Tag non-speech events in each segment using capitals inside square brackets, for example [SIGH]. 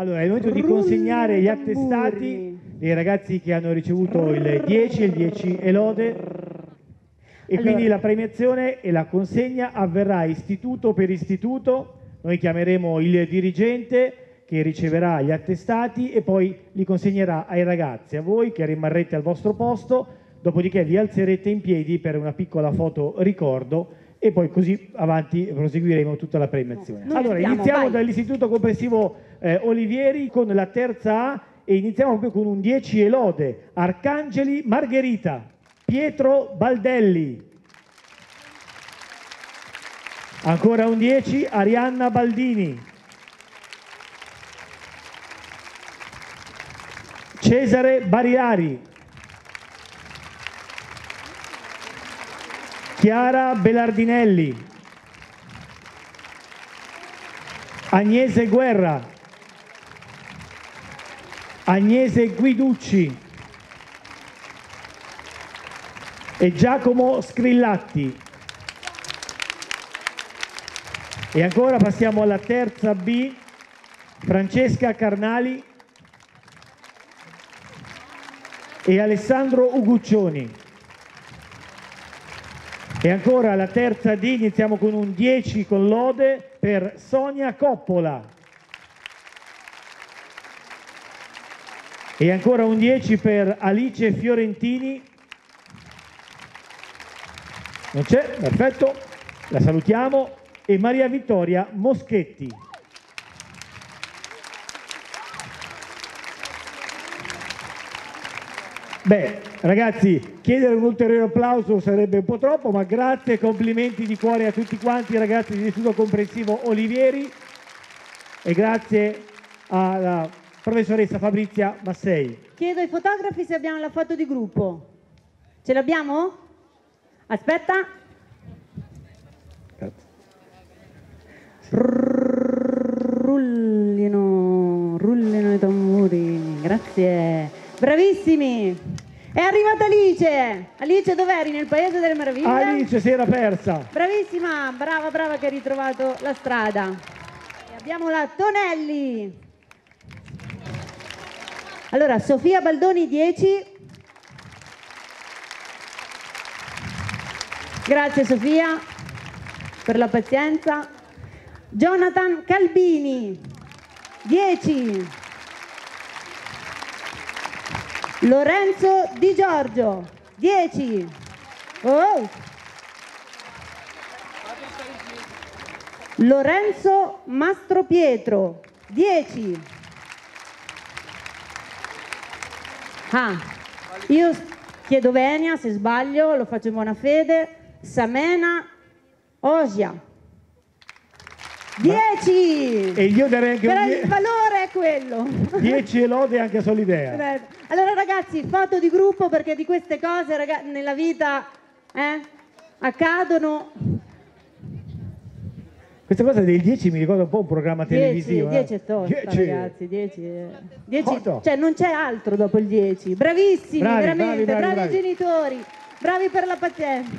Allora, è il momento di consegnare gli attestati dei ragazzi che hanno ricevuto il 10 e il 10 e lode. E Allora- quindi la premiazione e la consegna avverrà istituto per istituto. Noi chiameremo il dirigente che riceverà gli attestati e poi li consegnerà ai ragazzi, a voi che rimarrete al vostro posto, dopodiché vi alzerete in piedi per una piccola foto ricordo e poi così avanti proseguiremo tutta la premiazione. Noi allora, andiamo, iniziamo vai. dall'Istituto Comprensivo eh, Olivieri con la terza A e iniziamo proprio con un 10 e lode. Arcangeli Margherita, Pietro Baldelli. Ancora un 10, Arianna Baldini. Cesare Bariari. Chiara Belardinelli. Agnese Guerra. Agnese Guiducci. E Giacomo Scrillatti. E ancora passiamo alla terza B, Francesca Carnali e Alessandro Uguccioni. E ancora la terza D, iniziamo con un 10 con lode per Sonia Coppola. E ancora un 10 per Alice Fiorentini. Non c'è, perfetto, la salutiamo. E Maria Vittoria Moschetti. Beh, ragazzi, chiedere un ulteriore applauso sarebbe un po' troppo, ma grazie complimenti di cuore a tutti quanti i ragazzi dell'Istituto Comprensivo Olivieri e grazie alla professoressa Fabrizia Massei. Chiedo ai fotografi se abbiamo la foto di gruppo. Ce l'abbiamo? Aspetta. Rullino, rullino i tamburi. Grazie. Bravissimi. È arrivata Alice. Alice, dov'eri? Nel Paese delle Meraviglie? Alice si era persa. Bravissima, brava, brava che hai ritrovato la strada. E abbiamo la Tonelli. Allora, Sofia Baldoni 10. Grazie Sofia per la pazienza. Jonathan Calbini 10. Lorenzo Di Giorgio 10. Oh! Lorenzo Mastro Pietro 10 ah io chiedo venia se sbaglio lo faccio in buona fede Samena Osia 10 E io darei anche però un il valore è quello [LAUGHS] 10 e lode anche a Solidea. Allora ragazzi, foto di gruppo perché di queste cose raga- nella vita eh, accadono. Questa cosa dei 10 mi ricorda un po' un programma 10, televisivo. 10 eh. è tosta 10. ragazzi, 10. eh. 10 Foto. cioè non c'è altro dopo il 10. Bravissimi, Bravi, veramente, bravi, bravi, bravi. genitori, bravi per la pazienza.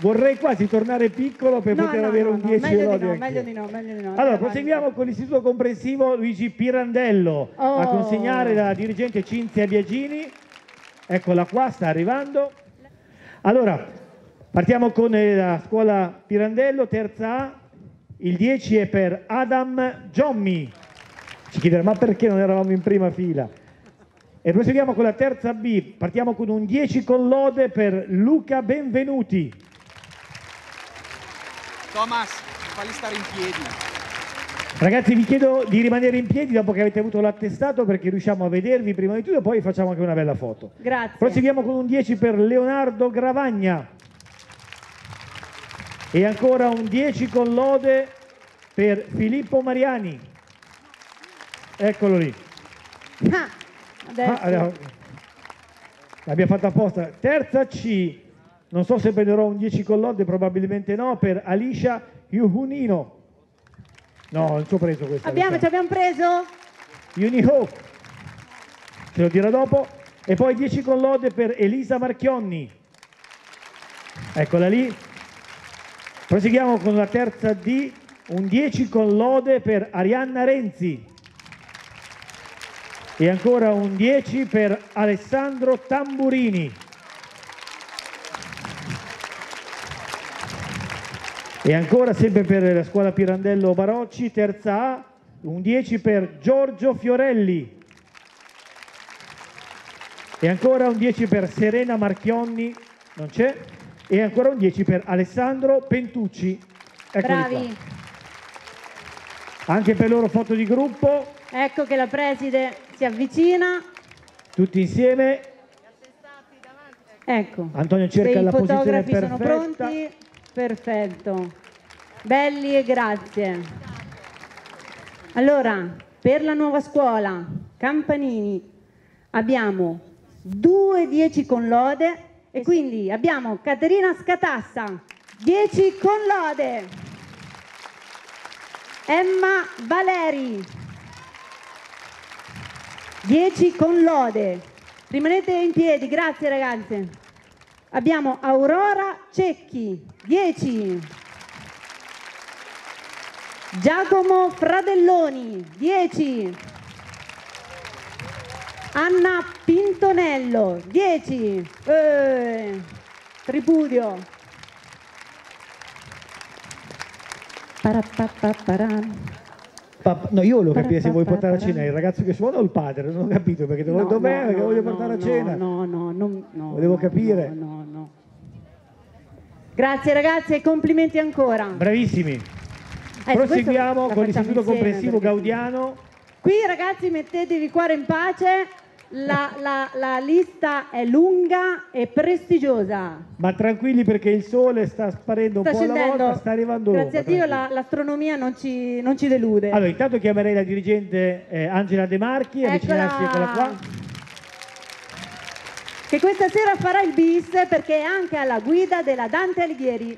Vorrei quasi tornare piccolo per No, poter no, avere no, un no, 10 meglio e di lode no, anch'io. meglio di no, meglio di no. Allora, proseguiamo con l'Istituto Comprensivo Luigi Pirandello a Oh. consegnare la dirigente Cinzia Biagini. Eccola qua, sta arrivando. Allora, partiamo con eh, la scuola Pirandello, terza A. Il 10 è per Adam Giommi. Ci chiederà, ma perché non eravamo in prima fila? E proseguiamo con la terza B. Partiamo con un 10 con lode per Luca Benvenuti. Thomas, falli stare in piedi. Ragazzi vi chiedo di rimanere in piedi dopo che avete avuto l'attestato perché riusciamo a vedervi prima di tutto e poi facciamo anche una bella foto. Grazie. Proseguiamo con un 10 per Leonardo Gravagna e ancora un 10 con lode per Filippo Mariani. Eccolo lì. Ah, adesso. Ah, allora, l'abbiamo fatta apposta. Terza C, non so se prenderò un 10 con lode, probabilmente no, per Alicia Yuhunino. No, non ci ho preso questa. abbiamo, ci abbiamo preso? Unihope, ce lo dirò dopo, e poi 10 con lode per Elisa Marchionni. Eccola lì. Proseguiamo con la terza D, un 10 con lode per Arianna Renzi. E ancora un 10 per Alessandro Tamburini. E ancora sempre per la scuola Pirandello Barocci, terza A, un 10 per Giorgio Fiorelli. E ancora un 10 per Serena Marchionni, non c'è. E ancora un 10 per Alessandro Pentucci. Eccoli Bravi. qua. Anche per loro foto di gruppo, Ecco che la preside si avvicina. tutti insieme. Ecco. Antonio cerca la i posizione fotografi perfetta. sono pronti, perfetto. Belli e grazie. Allora, per la nuova scuola Campanini abbiamo due 10 con lode e quindi abbiamo Caterina Scatassa, 10 con lode. Emma Valeri, 10 con lode. Rimanete in piedi, grazie ragazze. Abbiamo Aurora Cecchi, 10. Giacomo Fradelloni, 10. Anna Pintonello, 10. Eh, tripudio. Parapapapara. Papà- No, io volevo capire se vuoi portare a cena il ragazzo che suona o il padre, non ho capito perché devo, No, dov'è? no, perché voglio portare a cena. No, no, no, no, Volevo no, capire. No, no. Grazie ragazze e complimenti ancora. Bravissimi. Eh, Proseguiamo con l'Istituto Comprensivo perché- Gaudiano. Qui ragazzi mettetevi cuore in pace, la, la- la lista è lunga e prestigiosa. Ma tranquilli perché il sole sta sparendo un Sta po' alla scendendo, volta, sta arrivando grazie a l'ombra, Dio la- l'astronomia non ci, non ci delude. Allora, intanto chiamerei la dirigente eh, Angela De Marchi, avvicinarsi, eccola qua. Che questa sera farà il bis perché è anche alla guida della Dante Alighieri.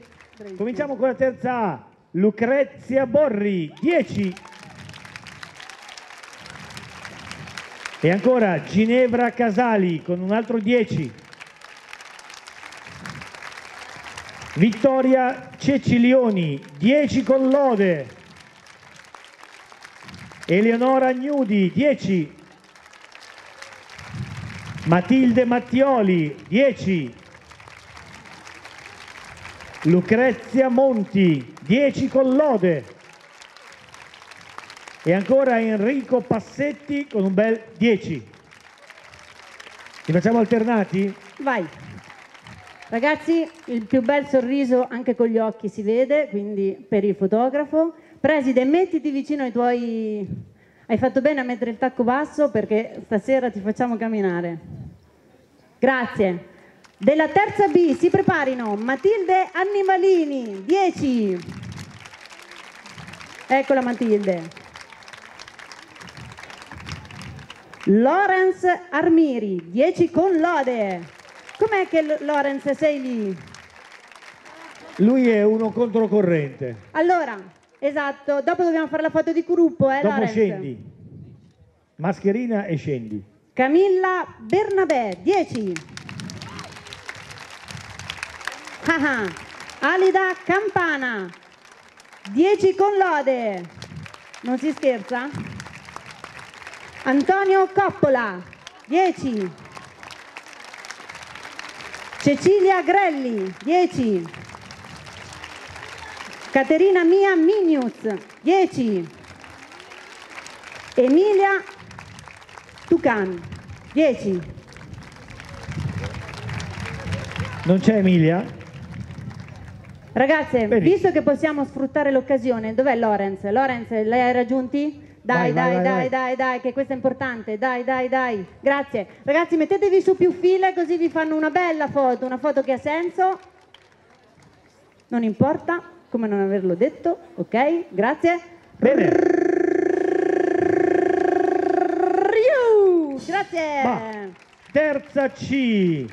Cominciamo con la terza A, Lucrezia Borri, 10. E ancora Ginevra Casali con un altro 10. Vittoria Cecilioni, 10 con lode. Eleonora Gnudi, 10. Matilde Mattioli, 10. Lucrezia Monti, 10 con lode. E ancora Enrico Passetti con un bel 10. Li facciamo alternati? Vai. Ragazzi, il più bel sorriso anche con gli occhi si vede, quindi per il fotografo. Preside, mettiti vicino ai tuoi... Hai fatto bene a mettere il tacco basso perché stasera ti facciamo camminare. Grazie. Della terza B si preparino Matilde Annimalini, 10. Eccola Matilde. Lorenz Armiri, 10 con lode. Com'è che L- Lorenz sei lì? Lui è uno controcorrente. Allora, esatto, dopo dobbiamo fare la foto di gruppo, eh Dopo Lorenz? scendi. Mascherina e scendi. Camilla Bernabé, 10. Ah ah. Alida Campana, 10 con lode. Non si scherza? Antonio Coppola, 10. Cecilia Grelli, 10. Caterina Mia Minius, 10. Emilia Tucan, 10. Non c'è Emilia? Ragazze, Benissimo. visto che possiamo sfruttare l'occasione, dov'è Lorenz? Lorenz, lei hai raggiunti? Dai, dai, dai, vai. dai, dai, che questo è importante. Dai, dai, dai. Grazie. Ragazzi, mettetevi su più file così vi fanno una bella foto, una foto che ha senso. Non importa, come non averlo detto. Ok, grazie. Bene. Grazie. Ma, terza C.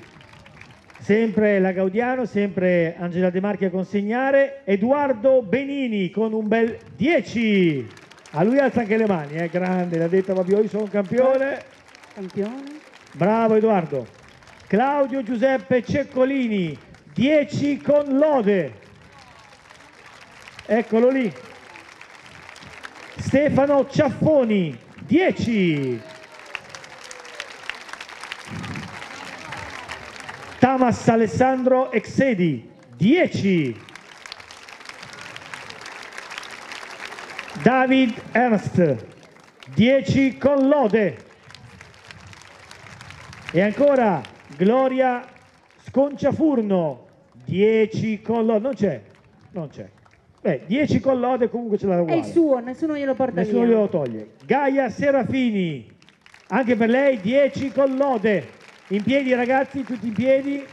Sempre la Gaudiano, sempre Angela De Marchi a consegnare. Edoardo Benini con un bel 10. A lui alza anche le mani, eh, grande, l'ha detto Fabio, io sono campione. Campione. Bravo Edoardo. Claudio Giuseppe Ceccolini, 10 con lode. Eccolo lì. Stefano Ciaffoni, 10. Tamas Alessandro Exedi, 10. David Ernst, 10 con lode. E ancora Gloria Sconciafurno, 10 con lode. Non c'è, non c'è. Beh, 10 con lode comunque ce l'ha È uguale. il suo, nessuno glielo porta Nessuno via. glielo toglie. Gaia Serafini, anche per lei 10 con lode. In piedi ragazzi, tutti in piedi.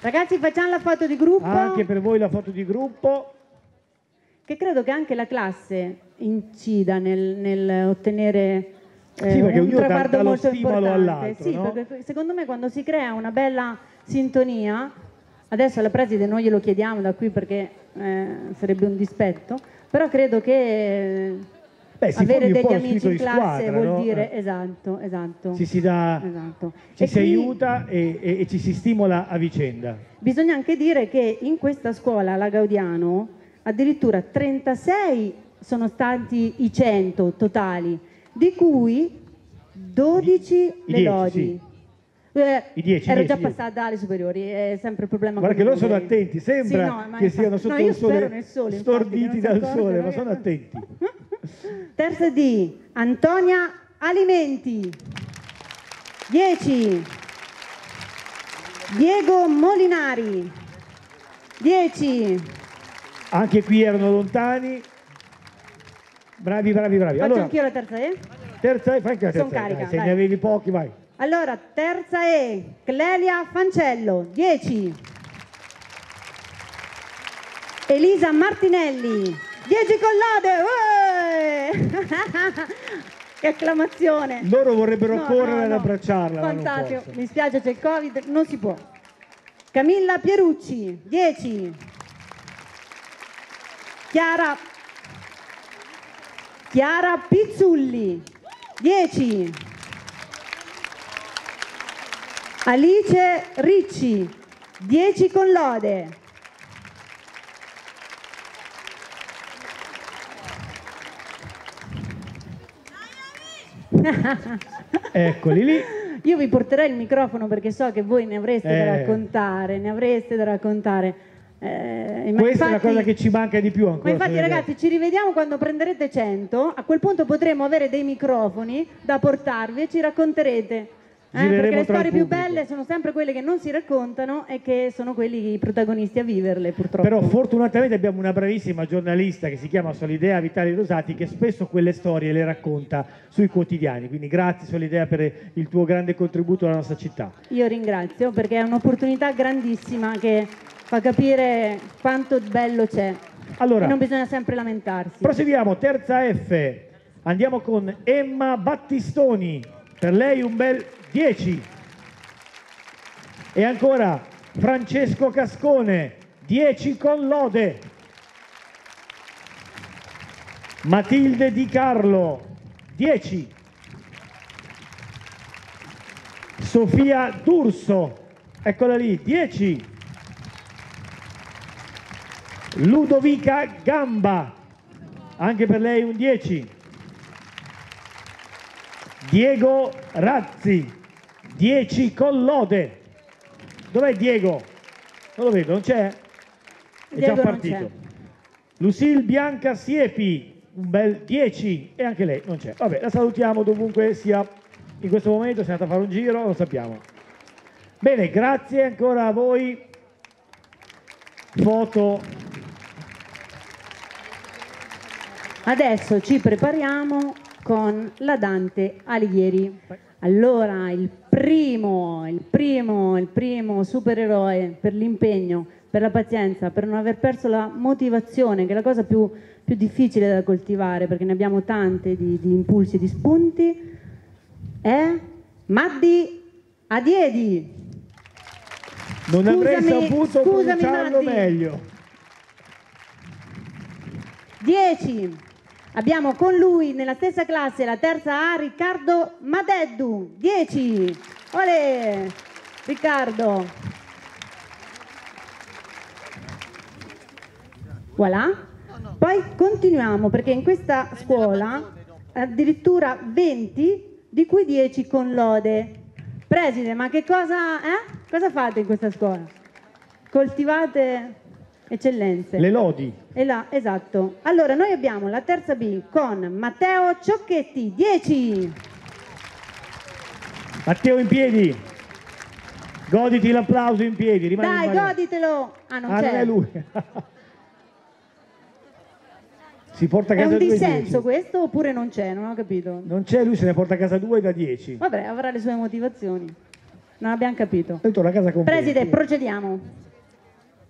Ragazzi, facciamo la foto di gruppo. Anche per voi la foto di gruppo. Che credo che anche la classe incida nel, nel ottenere eh, Sì, un traguardo molto importante. Sì, no? perché secondo me quando si crea una bella sintonia, adesso alla preside non glielo chiediamo da qui perché eh, sarebbe un dispetto, però credo che Beh, avere degli amici in classe squadra, vuol no? dire Eh. esatto, esatto. Ci si dà, esatto. ci si qui aiuta e, e- e ci si stimola a vicenda. Bisogna anche dire che in questa scuola, la Gaudiano, addirittura 36 sono stati i 100 totali, di cui 12 I le dieci, lodi. sì. Eh, I dieci, ero i già dieci, i passata alle superiori, è sempre il problema Guarda che loro sono attenti, sembra Sì, no, che infatti- siano sotto no, il sole, sole, infatti, storditi si dal sole, ma sono attenti. Terza D, Antonia Alimenti. 10. Diego Molinari. 10. Anche qui erano lontani. Bravi, bravi, bravi. Faccio Allora, anch'io la terza E? terza e fai anche la terza. carica, dai, se dai. ne avevi pochi, vai. Allora, terza E, Clelia Fancello, 10. Elisa Martinelli, 10 con lode. uè! [LAUGHS] che acclamazione. Loro vorrebbero No, correre no, ad no. abbracciarla, ma non Fantastico, mi spiace c'è il Covid, non si può. Camilla Pierucci, 10. Chiara Chiara Pizzulli, 10. Alice Ricci, 10 con lode. [LAUGHS] Eccoli lì. Io vi porterei il microfono perché so che voi ne avreste da Eh. raccontare, ne avreste da raccontare. Eh, ma Questa è la infatti- cosa che ci manca di più ancora. Ma infatti ragazzi ci rivediamo quando prenderete 100, a quel punto potremo avere dei microfoni da portarvi e ci racconterete. Eh, perché le storie più belle sono sempre quelle che non si raccontano e che sono quelli i protagonisti a viverle purtroppo. Però fortunatamente abbiamo una bravissima giornalista che si chiama Solidea Vitali Rosati che spesso quelle storie le racconta sui quotidiani. Quindi grazie Solidea per il tuo grande contributo alla nostra città. Io ringrazio perché è un'opportunità grandissima che fa capire quanto bello c'è. Allora, e non bisogna sempre lamentarsi. proseguiamo, terza F. Andiamo con Emma Battistoni. Per lei un bel 10. E ancora Francesco Cascone, 10 con lode. Matilde Di Carlo, 10. Sofia D'Urso, eccola lì, 10. Ludovica Gamba, anche per lei un 10. Diego Razzi, 10 con lode. Dov'è Diego? Non lo vedo, non c'è? È Diego già partito. Lucille Bianca Siepi, un bel 10 e anche lei non c'è. Vabbè, la salutiamo dovunque sia in questo momento, si è andata a fare un giro, lo sappiamo. Bene, grazie ancora a voi. Foto Adesso ci prepariamo con la Dante Alighieri. Allora, il primo, il primo, il primo supereroe per l'impegno, per la pazienza, per non aver perso la motivazione, che è la cosa più, più difficile da coltivare, perché ne abbiamo tante di, di impulsi e di spunti, è Maddi Adiedi. non avrei Scusami, saputo scusami, pronunciarlo Maddi. meglio. 10. Abbiamo con lui nella stessa classe la terza A Riccardo Madeddu. 10. Olè! Riccardo. Voilà. Poi continuiamo perché in questa scuola addirittura 20 di cui 10 con lode. Preside, ma che cosa è? Cosa fate in questa scuola? Coltivate eccellenze. Le lodi. E là, esatto. Allora, noi abbiamo la terza B con Matteo Ciocchetti, 10. Matteo in piedi. Goditi l'applauso in piedi. Rimani Dai, in goditelo. Ah, non Ah, c'è. è lui. [LAUGHS] si porta a È casa un due dissenso 10. questo oppure non c'è? Non ho capito. Non c'è, lui se ne porta a casa due da 10. Vabbè, avrà le sue motivazioni. Non abbiamo capito. A casa con Preside, 20. procediamo.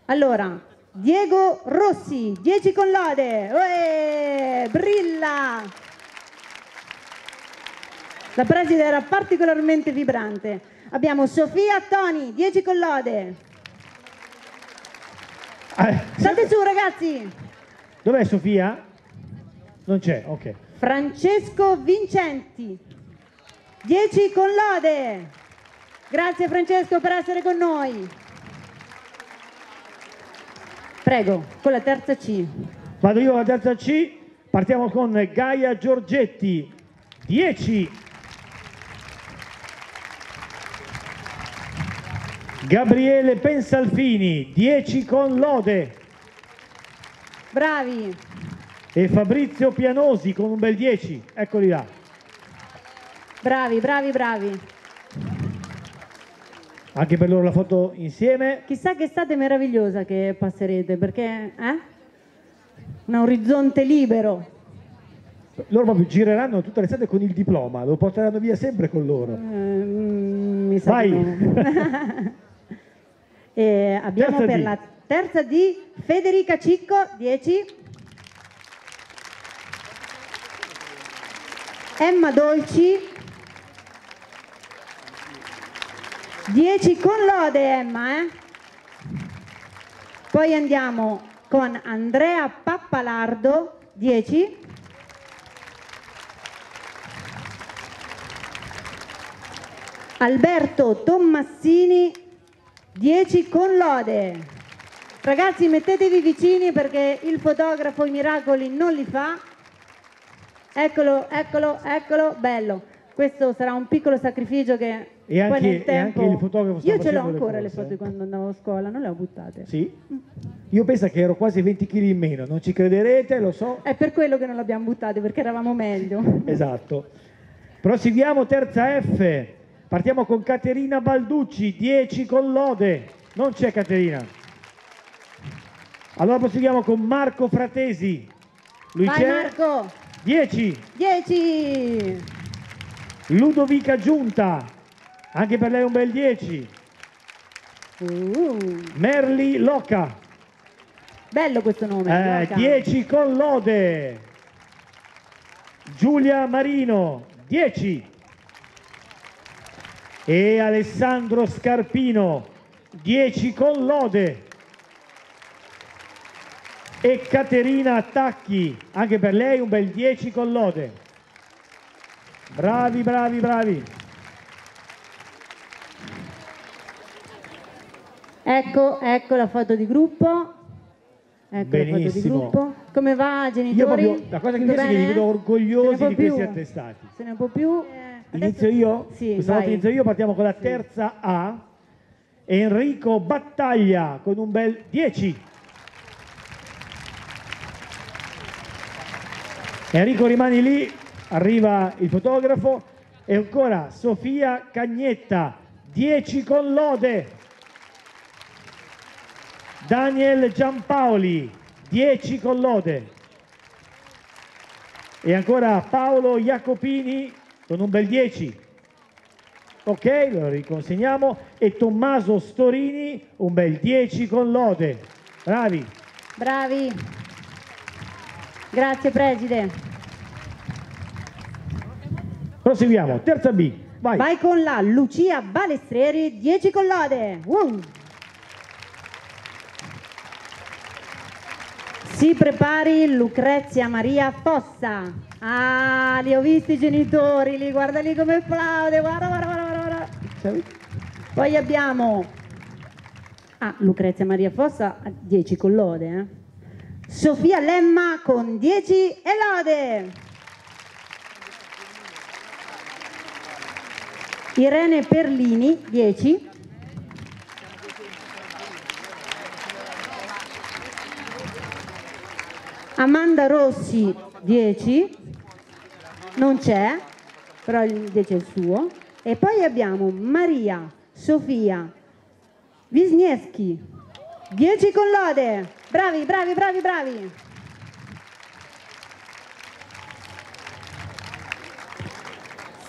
Allora, Diego Rossi, 10 con lode. Uè, brilla! La preside era particolarmente vibrante. Abbiamo Sofia Toni, 10 con lode. Ah, State su ragazzi! Dov'è Sofia? Non c'è, ok. Francesco Vincenti, 10 con lode. Grazie Francesco per essere con noi. Prego, con la terza C. Vado io alla terza C. Partiamo con Gaia Giorgetti. 10. Gabriele Pensalfini. 10 con lode. Bravi. E Fabrizio Pianosi con un bel 10. Eccoli là. Bravi, bravi, bravi. Anche per loro la foto insieme. Chissà che estate meravigliosa che passerete, perché eh? un orizzonte libero. Loro proprio gireranno tutta l'estate con il diploma, lo porteranno via sempre con loro. Mm, mi sa Vai. di no. [LAUGHS] [LAUGHS] e abbiamo Terza per D. la terza D Federica Cicco, 10. Emma Dolci. 10 con lode Emma, eh? Poi andiamo con Andrea Pappalardo, 10. Alberto Tommassini 10 con lode. Ragazzi mettetevi vicini perché il fotografo i miracoli non li fa. Eccolo, eccolo, eccolo, bello. Questo sarà un piccolo sacrificio che E poi anche- nel tempo... anche il fotografo sta Io ce l'ho le ancora le cose, foto di quando andavo a scuola, non le ho buttate. Sì. Io penso che ero quasi 20 kg in meno, non ci crederete, lo so. È per quello che non le abbiamo buttate, perché eravamo meglio. [LAUGHS] Esatto. Proseguiamo terza F. Partiamo con Caterina Balducci, 10 con lode. Non c'è Caterina. Allora proseguiamo con Marco Fratesi. Lui Vai c'è. Marco, 10. 10! Ludovica Giunta. Anche per lei un bel 10. Uh, Merli Loca. bello questo nome. Eh, Luca. 10 con lode. Giulia Marino, 10. E Alessandro Scarpino, 10 con lode. E Caterina Tacchi, anche per lei un bel 10 con lode. Bravi, bravi, bravi. Ecco, ecco la foto di gruppo. Ecco Benissimo. Come va, Io genitori? proprio, la cosa che mi piace è che li vedo orgogliosi di può questi più? attestati. Se ne può più? Eh, Inizio io? Sì, Questa volta inizio io, partiamo con la terza A. Enrico Battaglia con un bel 10. Enrico rimani lì, arriva il fotografo e ancora Sofia Cagnetta, 10 con lode. Daniel Giampaoli, 10 con lode. E ancora Paolo Jacopini con un bel 10. Ok, lo riconsegniamo. E Tommaso Storini, un bel 10 con lode. Bravi. Bravi. Grazie preside. Proseguiamo. Terza B. Vai. Vai con la Lucia Balestrieri, 10 con lode. Uh. Si prepari Lucrezia Maria Fossa. Ah, li ho visti i genitori, li guarda lì come applaude, guarda, guarda, guarda, guarda. Poi abbiamo ah, Lucrezia Maria Fossa a 10 con lode. eh. Sofia Lemma con 10 e lode. Irene Perlini 10 Amanda Rossi 10 non c'è però il 10 è il suo. E poi abbiamo Maria Sofia Wisniewski 10 con lode. Bravi bravi bravi bravi.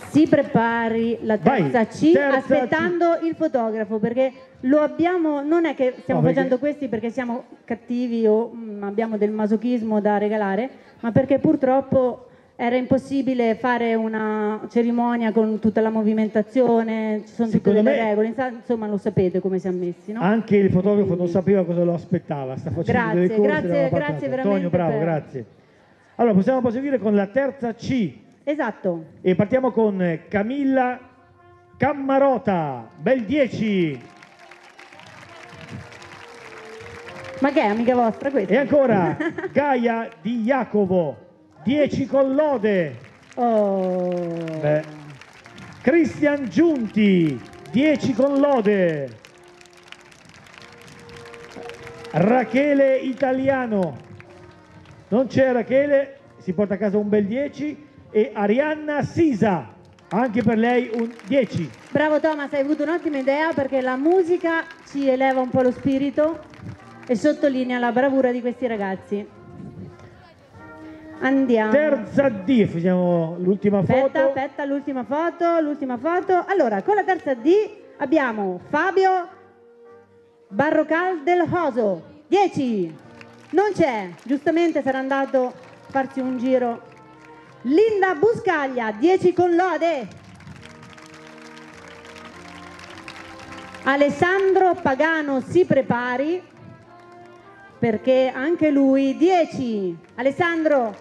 Si prepari la Vai, terza C terza aspettando il fotografo perché lo abbiamo, non è che stiamo No, perché- facendo questi perché siamo cattivi o mm, abbiamo del masochismo da regalare, ma perché purtroppo era impossibile fare una cerimonia con tutta la movimentazione, ci sono tutte Secondo delle me- regole, insomma lo sapete come siamo messi, no? Anche il fotografo non sapeva cosa lo aspettava, sta facendo Grazie, delle corse. grazie, grazie veramente Antonio, bravo, per- grazie. Allora, possiamo proseguire con la terza C Esatto. e partiamo con Camilla Cammarota, bel 10. Ma che è amica vostra questa? E ancora [LAUGHS] Gaia Di Jacopo, 10 con lode. Oh. Beh. Cristian Giunti, 10 con lode. Rachele Italiano, non c'è Rachele, si porta a casa un bel 10. E Arianna Sisa, anche per lei un 10. Bravo Thomas, hai avuto un'ottima idea perché la musica ci eleva un po' lo spirito e sottolinea la bravura di questi ragazzi. Andiamo. Terza D, facciamo l'ultima Aspetta, foto. aspetta, l'ultima foto, l'ultima foto. Allora, con la terza D abbiamo Fabio Barrocal del Hoso, 10. Non c'è, giustamente sarà andato a farsi un giro. Linda Buscaglia, 10 con lode. Alessandro Pagano si prepari perché anche lui 10. Alessandro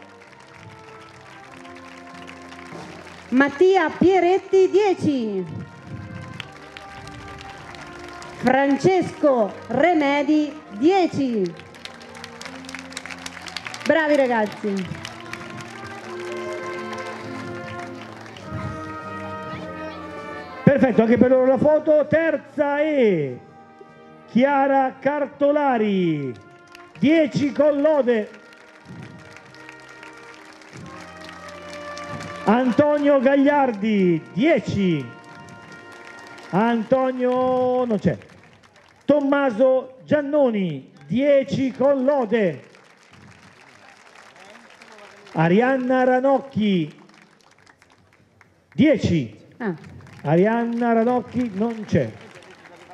Mattia Pieretti 10. Francesco Remedi 10. Bravi ragazzi. Perfetto, anche per loro la foto. Terza E. Chiara Cartolari. 10 con lode. Antonio Gagliardi. 10. Antonio non c'è. Tommaso Giannoni. 10 con lode. Arianna Ranocchi. 10. Ah, Arianna Ranocchi non c'è.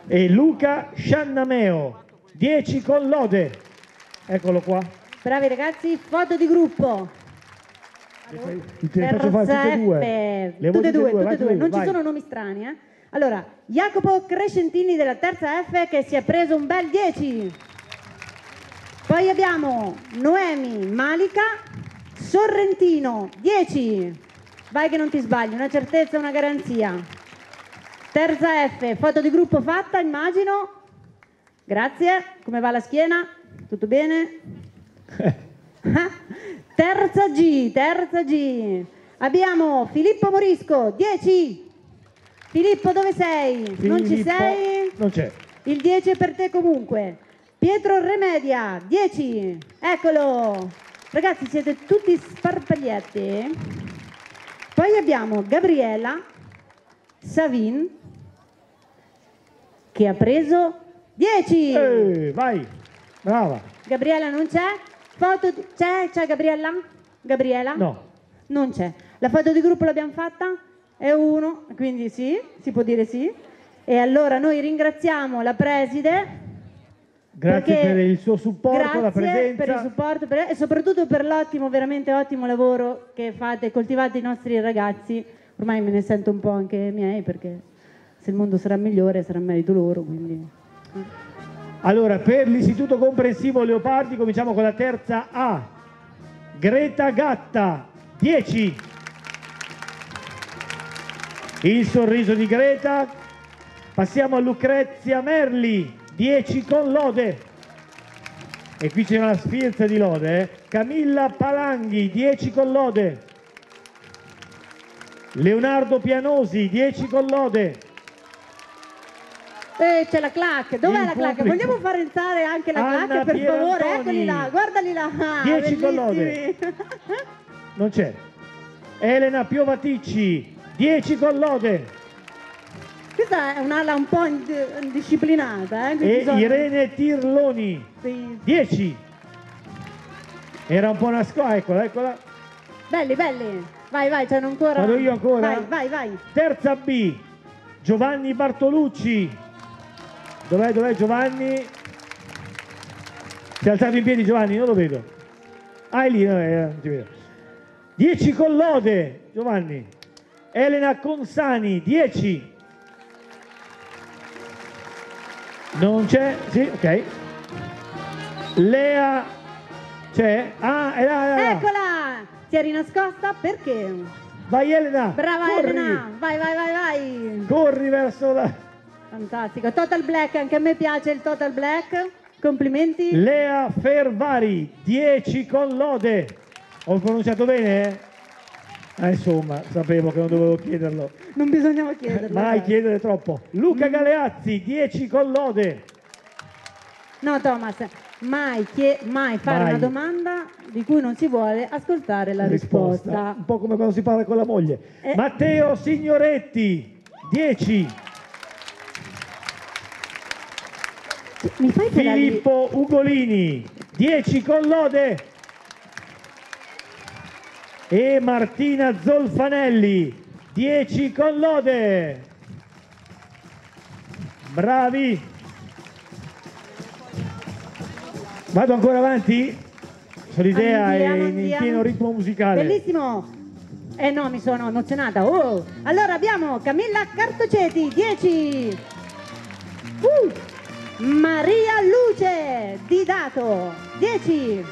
E Luca Sciannameo, 10 con lode. Eccolo qua. bravi ragazzi, foto di gruppo. Le faccio fare tutte e due. Le Tutte e due, tutte e due. Non vai. ci sono nomi strani, eh? Allora, Jacopo Crescentini della terza F che si è preso un bel 10. Poi abbiamo Noemi Malika Sorrentino, 10. Vai che non ti sbagli, una certezza, una garanzia. Terza F, foto di gruppo fatta, immagino. Grazie. Come va la schiena? Tutto bene? [LAUGHS] terza G, terza G. Abbiamo Filippo Morisco, 10. Filippo dove sei? non ci Filippo, sei? Non c'è. Il 10 è per te comunque. Pietro Remedia, 10. Eccolo. Ragazzi, siete tutti sparpaglietti. Poi abbiamo Gabriela Savin che ha preso 10. Eh, vai, brava. Gabriella non c'è? Foto di- c'è? C'è Gabriella? Gabriela? No. Non c'è. La foto di gruppo l'abbiamo fatta? È uno, quindi sì, si può dire sì. E allora noi ringraziamo la preside. Grazie perché- per il suo supporto, la presenza. per il supporto per- e soprattutto per l'ottimo, veramente ottimo lavoro che fate, coltivate i nostri ragazzi. Ormai me ne sento un po' anche miei perché se il mondo sarà migliore sarà merito loro. Quindi. Allora, per l'Istituto Comprensivo Leopardi cominciamo con la terza A. Greta Gatta, 10. Il sorriso di Greta. Passiamo a Lucrezia Merli, 10 con lode. E qui c'è una sfilza di lode. eh. Camilla Palanghi, 10 con lode. Leonardo Pianosi, 10 con lode. Eh, c'è la clac, dov'è la clac? pubblico. Vogliamo far entrare anche la Anna clac, per favore? Eccoli là, guardali là. Ah, Dieci con bellissimi. [LAUGHS] Non c'è. Elena Piovaticci, 10 con lode. Questa è un'ala un po' ind- indisciplinata, eh? E bisogna- Irene Tirloni, Sì. 10. Era un po' nascosta, eccola, eccola. Belli, belli. Vai, vai, c'hanno ancora. Vado io ancora? Vai, vai, vai. Terza B, Giovanni Bartolucci. Dov'è, dov'è Giovanni? Si è alzato in piedi Giovanni, non lo vedo. Ah, è lì, no, eh, non ti vedo. 10 con lode, Giovanni. Elena Consani, 10. Non c'è? Sì, ok. Lea c'è? Ah, è là, è là. Eccola! Si è rinascosta perché? Vai Elena. Brava corri. Elena! Vai, vai, vai, vai! Corri verso la... Fantastico. Total Black, anche a me piace il Total Black. Complimenti. Lea Fervari, 10 con lode. Ho pronunciato bene? eh? Ah, insomma, sapevo che non dovevo chiederlo. Non bisognava chiederlo. Mai dai. chiedere troppo. Luca Galeazzi, 10 con lode. No, Thomas, mai, chie- mai fare Mai. una domanda di cui non si vuole ascoltare la risposta. Un po' come quando si parla con la moglie. Eh. Matteo Signoretti, 10. Mi fai quella lì? Filippo Ugolini, 10 con lode. E Martina Zolfanelli, 10 con lode. Bravi. Vado ancora avanti? L'idea è in pieno ritmo musicale. Bellissimo! Eh no, mi sono emozionata. Oh! Allora abbiamo Camilla Cartoceti, 10. Uh! Maria Luce Didato, 10.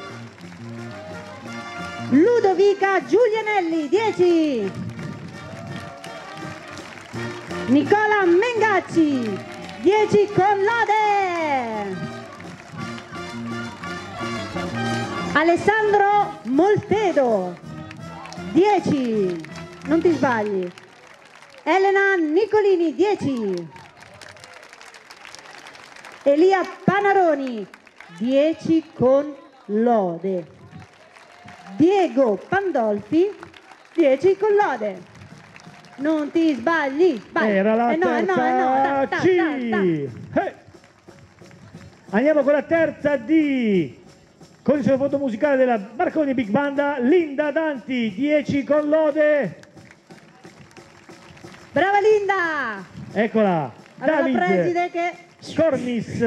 Ludovica Giulianelli, 10. Nicola Mengacci, 10 con lode. Alessandro Moltedo, 10. Non ti sbagli. Elena Nicolini, 10. Elia Panaroni, 10 con lode. Diego Pandolfi, 10 con lode. Non ti sbagli. Vai. Era la eh no, eh no, terza eh no. Da, da, C. da. Eh. Andiamo con la terza D. Con il suo foto musicale della Marconi Big Banda, Linda Danti, 10 con lode. Brava Linda! Eccola. David preside che Scornis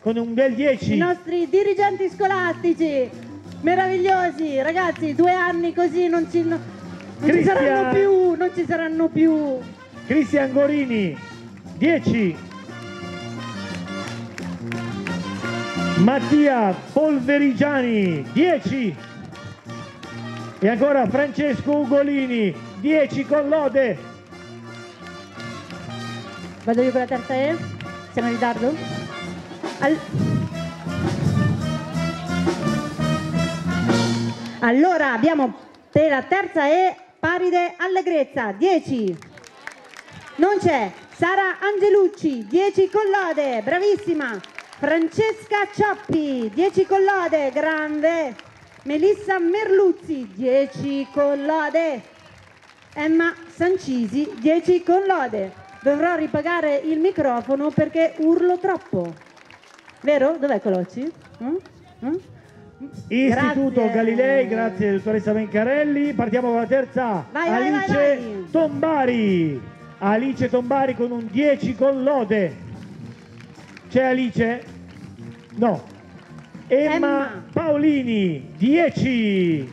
con un bel i 10. nostri dirigenti scolastici meravigliosi, ragazzi, due anni così non ci, non ci saranno più, non ci saranno più. Cristian Gorini, 10. Mattia Polverigiani, 10. E ancora Francesco Ugolini, 10 con lode. Vado io con la terza E? Siamo in ritardo? Al- Allora abbiamo per la terza E Paride Allegrezza, 10. Non c'è. Sara Angelucci, 10 con lode, bravissima. Francesca Ciappi, 10 con lode, grande. Melissa Merluzzi, 10 con lode. Emma Sancisi, 10 con lode. Dovrò ripagare il microfono perché urlo troppo. Vero? Dov'è Colocci? Mm? Mm? Istituto Grazie. Galilei, grazie dottoressa Vencarelli. Partiamo con la terza. Vai, vai, vai, Alice vai. Tombari. Alice Tombari con un 10 con lode. C'è Alice? No. Emma, Emma. Paolini, 10.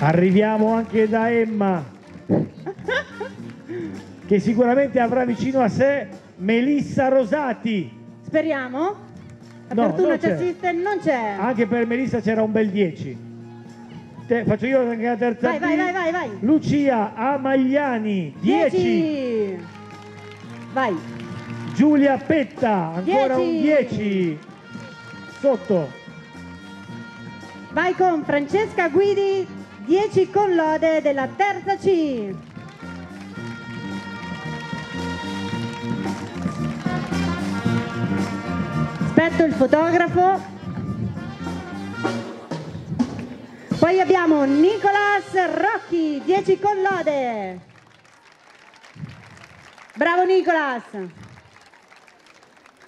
Arriviamo anche da Emma, [LAUGHS] che sicuramente avrà vicino a sé Melissa Rosati. Speriamo. No, c'è. assiste, non c'è. Anche per Melissa c'era un bel 10. Te- faccio io anche la terza Vai, vai, vai, vai, vai. Lucia Amagliani, 10. 10. Vai. Giulia Petta, ancora un 10. 10. Sotto. Vai con Francesca Guidi, 10 con lode della terza C. Aspetto il fotografo. Poi abbiamo Nicolas Rocchi, 10 con lode. Bravo Nicolas.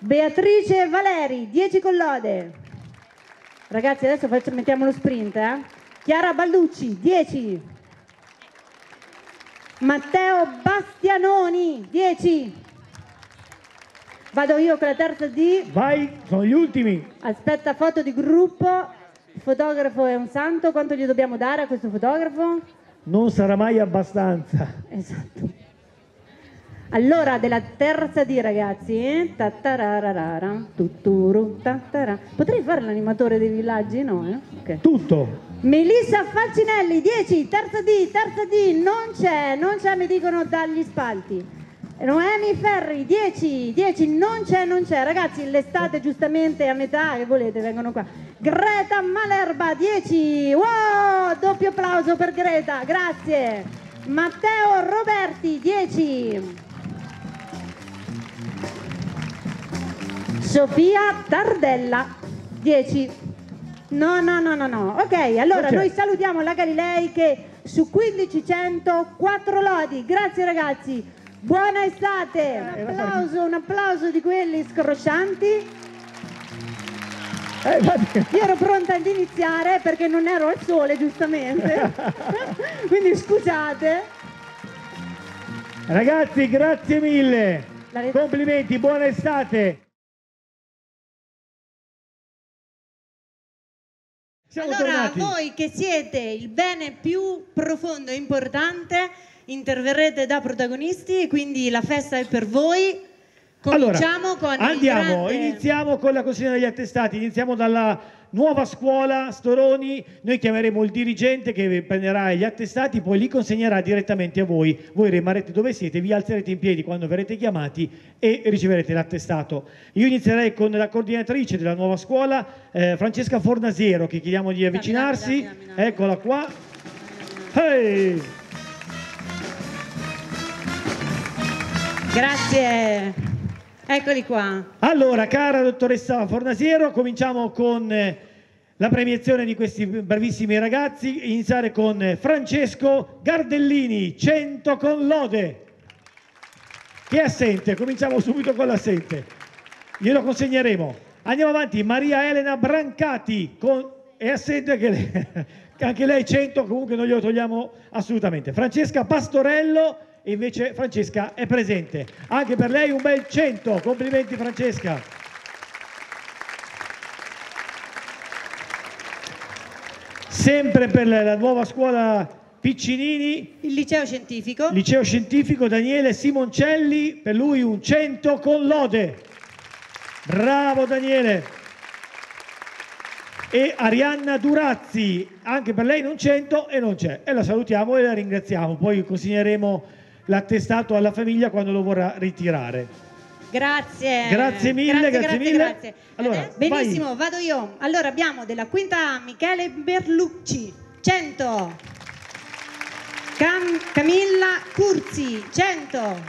Beatrice Valeri, 10 con lode. Ragazzi, adesso faccio- mettiamo lo sprint, eh. Chiara Balducci, 10. Matteo Bastianoni, 10. Vado io con la terza D. Vai, sono gli ultimi. Aspetta foto di gruppo. Il fotografo è un santo. Quanto gli dobbiamo dare a questo fotografo? Non sarà mai abbastanza. Esatto. Allora, della terza D, ragazzi. eh? Tattara. Potrei fare l'animatore dei villaggi? No, eh? Ok. Tutto. Melissa Falcinelli, 10, terza D, terza D, non c'è, non c'è, mi dicono dagli spalti. Noemi Ferri, 10, 10, non c'è, non c'è. Ragazzi, l'estate giustamente a metà, che volete, vengono qua. Greta Malerba, 10, wow, doppio applauso per Greta, grazie. Matteo Roberti, 10. Sofia Tardella, 10. No, no, no, no, no. Ok, allora noi salutiamo la Galilei che su 1500 4 lodi. Grazie ragazzi. Buona estate. Un applauso, un applauso di quelli scroscianti. Eh, Io ero pronta ad iniziare perché non ero al sole, giustamente. [LAUGHS] Quindi scusate. Ragazzi, grazie mille. Complimenti, buona estate. Siamo Allora, tornati. voi che siete il bene più profondo e importante, interverrete da protagonisti e quindi la festa è per voi. Cominciamo allora, con andiamo, grande- iniziamo con la consegna degli attestati, iniziamo dalla nuova scuola Storoni, noi chiameremo il dirigente che prenderà gli attestati, poi li consegnerà direttamente a voi, voi rimarrete dove siete, vi alzerete in piedi quando verrete chiamati e riceverete l'attestato. Io inizierei con la coordinatrice della nuova scuola, eh, Francesca Fornasiero, che chiediamo di avvicinarsi, dammi, dammi, dammi. eccola qua. Ehi! Grazie. Eccoli qua. Allora, cara dottoressa Fornasiero, cominciamo con eh, la premiazione di questi bravissimi ragazzi. Iniziare con Francesco Gardellini, 100 con lode. Che è assente, cominciamo subito con l'assente. Glielo consegneremo. Andiamo avanti, Maria Elena Brancati, con... è assente anche lei. [LAUGHS] Anche lei 100, comunque non glielo togliamo assolutamente. Francesca Pastorello, invece Francesca è presente. Anche per lei un bel 100. Complimenti Francesca. Sempre per la nuova scuola Piccinini, Il liceo scientifico. liceo scientifico Daniele Simoncelli, per lui un 100 con lode. Bravo Daniele. E Arianna Durazzi, anche per lei non 100 e non c'è. E la salutiamo e la ringraziamo. Poi consegneremo l'attestato alla famiglia quando lo vorrà ritirare. Grazie. Grazie mille, grazie mille. grazie. Allora, Adesso- Benissimo, vado io. Allora abbiamo della quinta A Michele Berlucci, 100. Cam- Camilla Curzi, 100.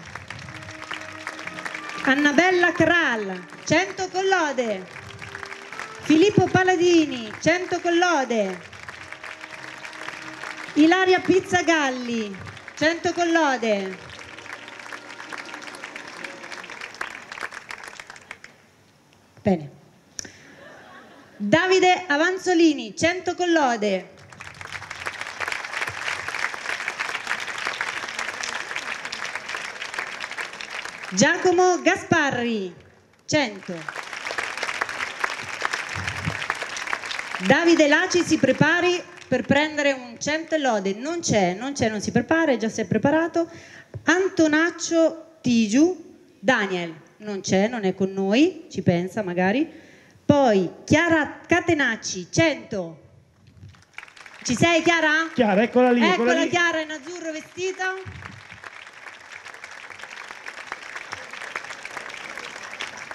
Annabella Kral, 100 con lode. Filippo Paladini, 100 con lode. Ilaria Pizzagalli, 100 con lode. Bene. Davide Avanzolini, 100 con lode. Giacomo Gasparri, 100. Davide Laci si prepari per prendere un 100 e lode. Non c'è, non c'è, non si prepara, già si è preparato. Antonaccio Tigiu, Daniel, non c'è, non è con noi, ci pensa magari. Poi Chiara Catenacci, 100. Ci sei Chiara? Chiara, eccola lì. eccola Eccola lì. Chiara in azzurro vestita.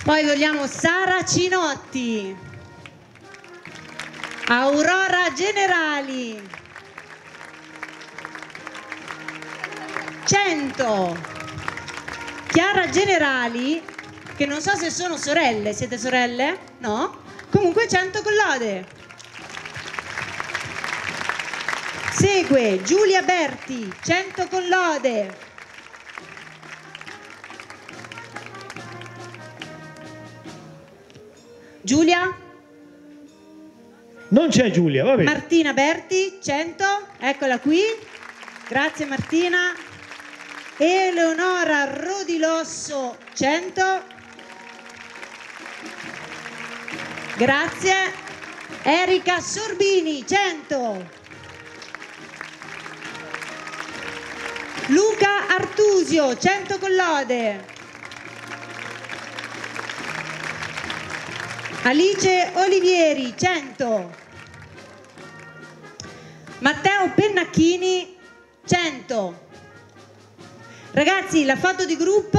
Poi vogliamo Sara Cinotti. Aurora Generali. 100. Chiara Generali che non so se sono sorelle, siete sorelle? No? Comunque 100 con lode. Segue Giulia Berti, 100 con lode. Giulia? Non c'è Giulia, va bene. Martina Berti, 100, eccola qui. Grazie Martina. Eleonora Rodilosso, 100. Grazie. Erika Sorbini, 100. Luca Artusio, 100 con lode. Alice Olivieri, 100. Matteo Pennacchini, 100. Ragazzi, la foto di gruppo...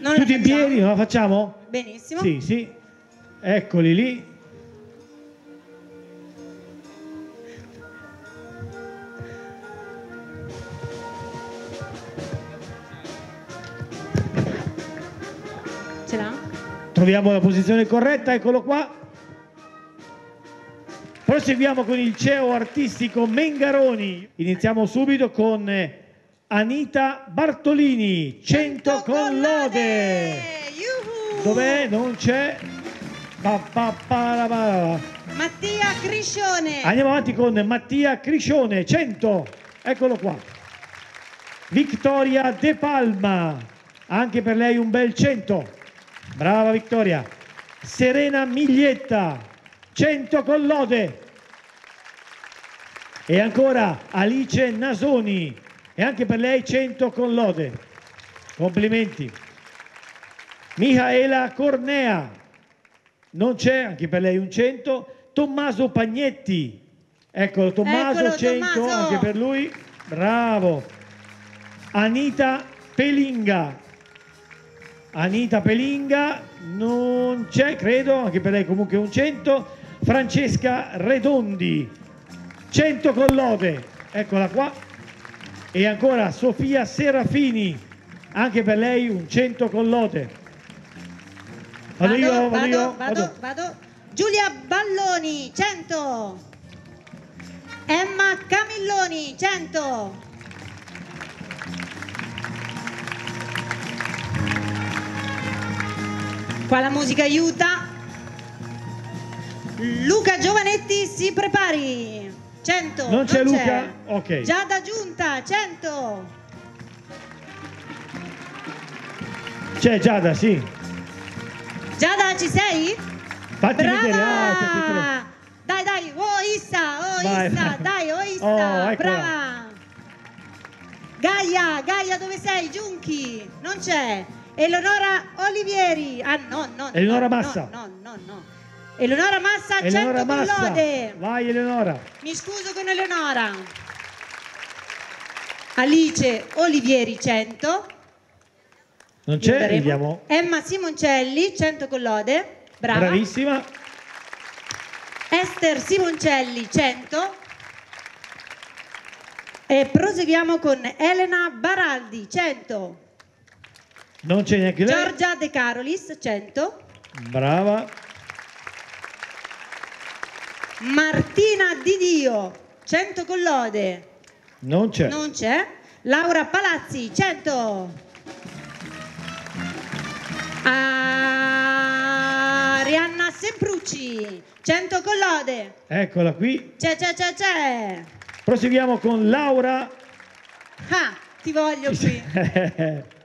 Non Tutti in piedi, non la facciamo? Benissimo. Sì, sì. Eccoli lì. Ce l'ha? Troviamo la posizione corretta, eccolo qua. Proseguiamo con il CEO artistico Mengaroni. Iniziamo subito con eh, Anita Bartolini, 100 con lode. Dov'è? Non c'è. Pa, pa, pa, la, pa, la. Mattia Criscione. Andiamo avanti con Mattia Criscione, 100. Eccolo qua. Vittoria De Palma, anche per lei un bel 100. Brava Vittoria. Serena Miglietta, 100 con lode. E ancora Alice Nasoni, e anche per lei 100 con lode. Complimenti. Michaela Cornea, non c'è, anche per lei un 100. Tommaso Pagnetti, eccolo Tommaso, Eccolo, 100 Tommaso. anche per lui, bravo. Anita Pelinga, Anita Pelinga non c'è, credo, anche per lei comunque un 100. Francesca Redondi, 100 con lode, eccola qua. E ancora Sofia Serafini, anche per lei un 100 con lode. Vado, io, vado, vado, io, vado, vado. Giulia Balloni, 100. Emma Camilloni, 100. Qua la musica aiuta. Luca Giovanetti si prepari. 100. Non c'è Luca? Ok. Giada Giunta, 100. C'è Giada, sì. Giada, ci sei? Fatti Brava! vedere. Ah, Dai, dai, oh Issa, oh Vai, Issa, vai. dai, oh [LAUGHS] Issa, Oh, brava! Gaia, Gaia dove sei? Giunchi, non c'è. Eleonora Olivieri, ah no, no. Eleonora no, Massa. No, no, no, no. Eleonora Massa, Eleonora 100 con Massa. lode. Vai Eleonora. Mi scuso con Eleonora. Alice Olivieri, 100. Non c'è, vediamo. Emma Simoncelli, 100 con lode. Brava. Bravissima. Esther Simoncelli 100 e proseguiamo con Elena Baraldi 100 Non c'è neanche lei. Giorgia De Carolis 100 Brava. Martina Di Dio 100 con lode Non c'è. non c'è Laura Palazzi 100 Arianna Semprucci 100 con lode Eccola qui. c'è c'è c'è c'è Proseguiamo con Laura. ah ti voglio qui [LAUGHS]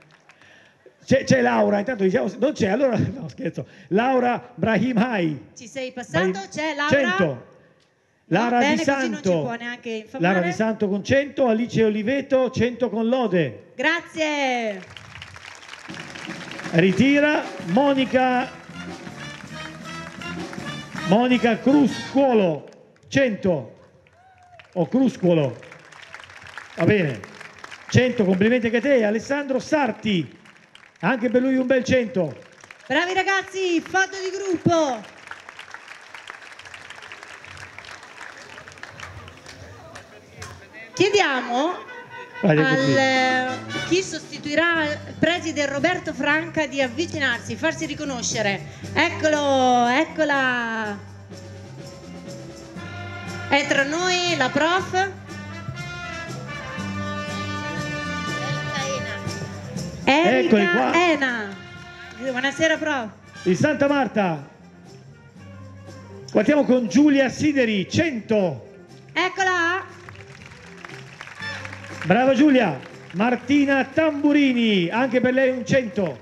C'è, c'è Laura, intanto diciamo, non c'è, allora [LAUGHS] no scherzo. Laura Brahimai. Ci sei passato? Brahim- C'è Laura? 100. Lara bene, Di Santo. Lara Di Santo con 100, Alice Oliveto 100 con lode. Grazie. Ritira Monica Monica Cruscuolo 100 o Cruscuolo va bene 100 complimenti anche a te Alessandro Sarti anche per lui un bel 100 Bravi ragazzi, foto di gruppo. Chiediamo al, chi sostituirà il preside Roberto Franca di avvicinarsi, farsi riconoscere. Eccolo, eccola. È tra noi la prof. Eccoli qua. Ena. Buonasera prof. Di Santa Marta. Partiamo con Giulia Sideri, 100. Eccola. Brava Giulia. Martina Tamburini, anche per lei un 100.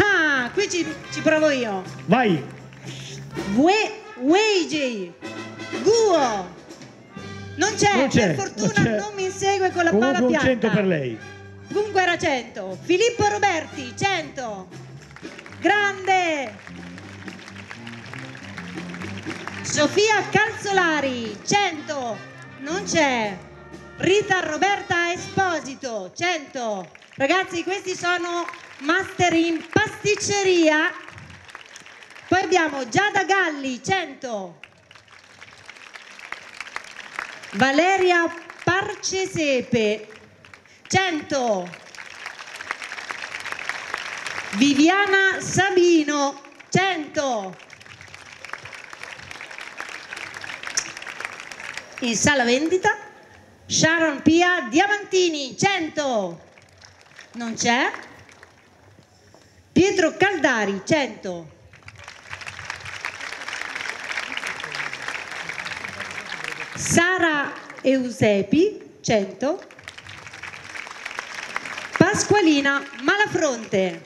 Ah, qui ci, ci provo io. Vai. Ue, Weiji, Guo. Non c'è, Non c'è, per fortuna non non mi insegue con la Comunque pala un piatta. 100 per lei. Comunque era 100. Filippo Roberti, 100. Grande. Sofia Calzolari, 100. Non c'è. Rita Roberta Esposito, 100. Ragazzi, questi sono master in pasticceria. Poi abbiamo Giada Galli, 100. Valeria Parcesepe, 100. Viviana Sabino, 100. In sala vendita, Sharon Pia Diamantini, 100. Non c'è. Pietro Caldari, 100. Sara Eusepi, 100. Pasqualina Malafronte.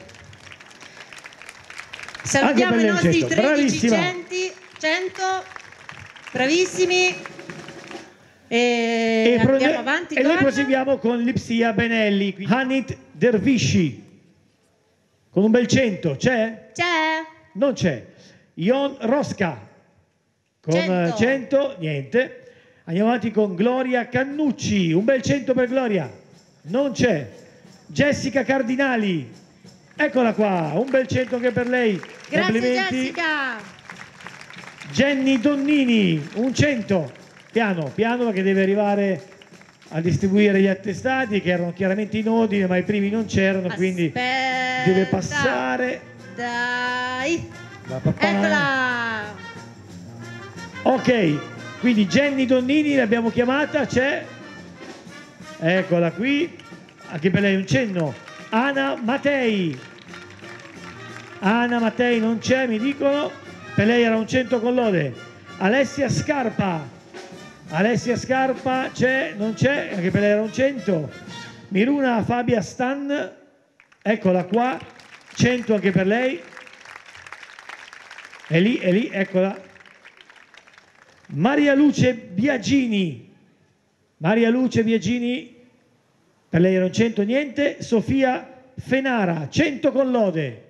Salutiamo per i nostri 100. 13 Bravissima. centi, 100, bravissimi. E, E, andiamo avanti. e noi proseguiamo con Lipsia Benelli, Hanit Dervisci, con un bel 100. C'è? C'è? Non c'è. Ion Rosca, con 100. eh, 100, niente. Andiamo avanti con Gloria Cannucci, un bel 100 per Gloria. Non c'è. Jessica Cardinali, eccola qua, un bel 100 anche per lei. Grazie. Jessica. Jenny Donnini, un 100. Piano, piano perché deve arrivare a distribuire gli attestati che erano chiaramente in ordine, ma i primi non c'erano, quindi deve passare. Dai. Eccola. Ok, quindi Jenny Donnini l'abbiamo chiamata, c'è. Eccola qui, anche per lei un cenno. Ana Matei. Ana Matei non c'è, mi dicono. Per lei era un 100 con lode. Alessia Scarpa. Alessia Scarpa c'è, non c'è, anche per lei era un 100. Miruna Fabia Stan. Eccola qua, 100 anche per lei. È lì, è lì, eccola. Maria Luce Biagini. Maria Luce Biagini, per lei erano 100 niente. Sofia Fenara, 100 con lode.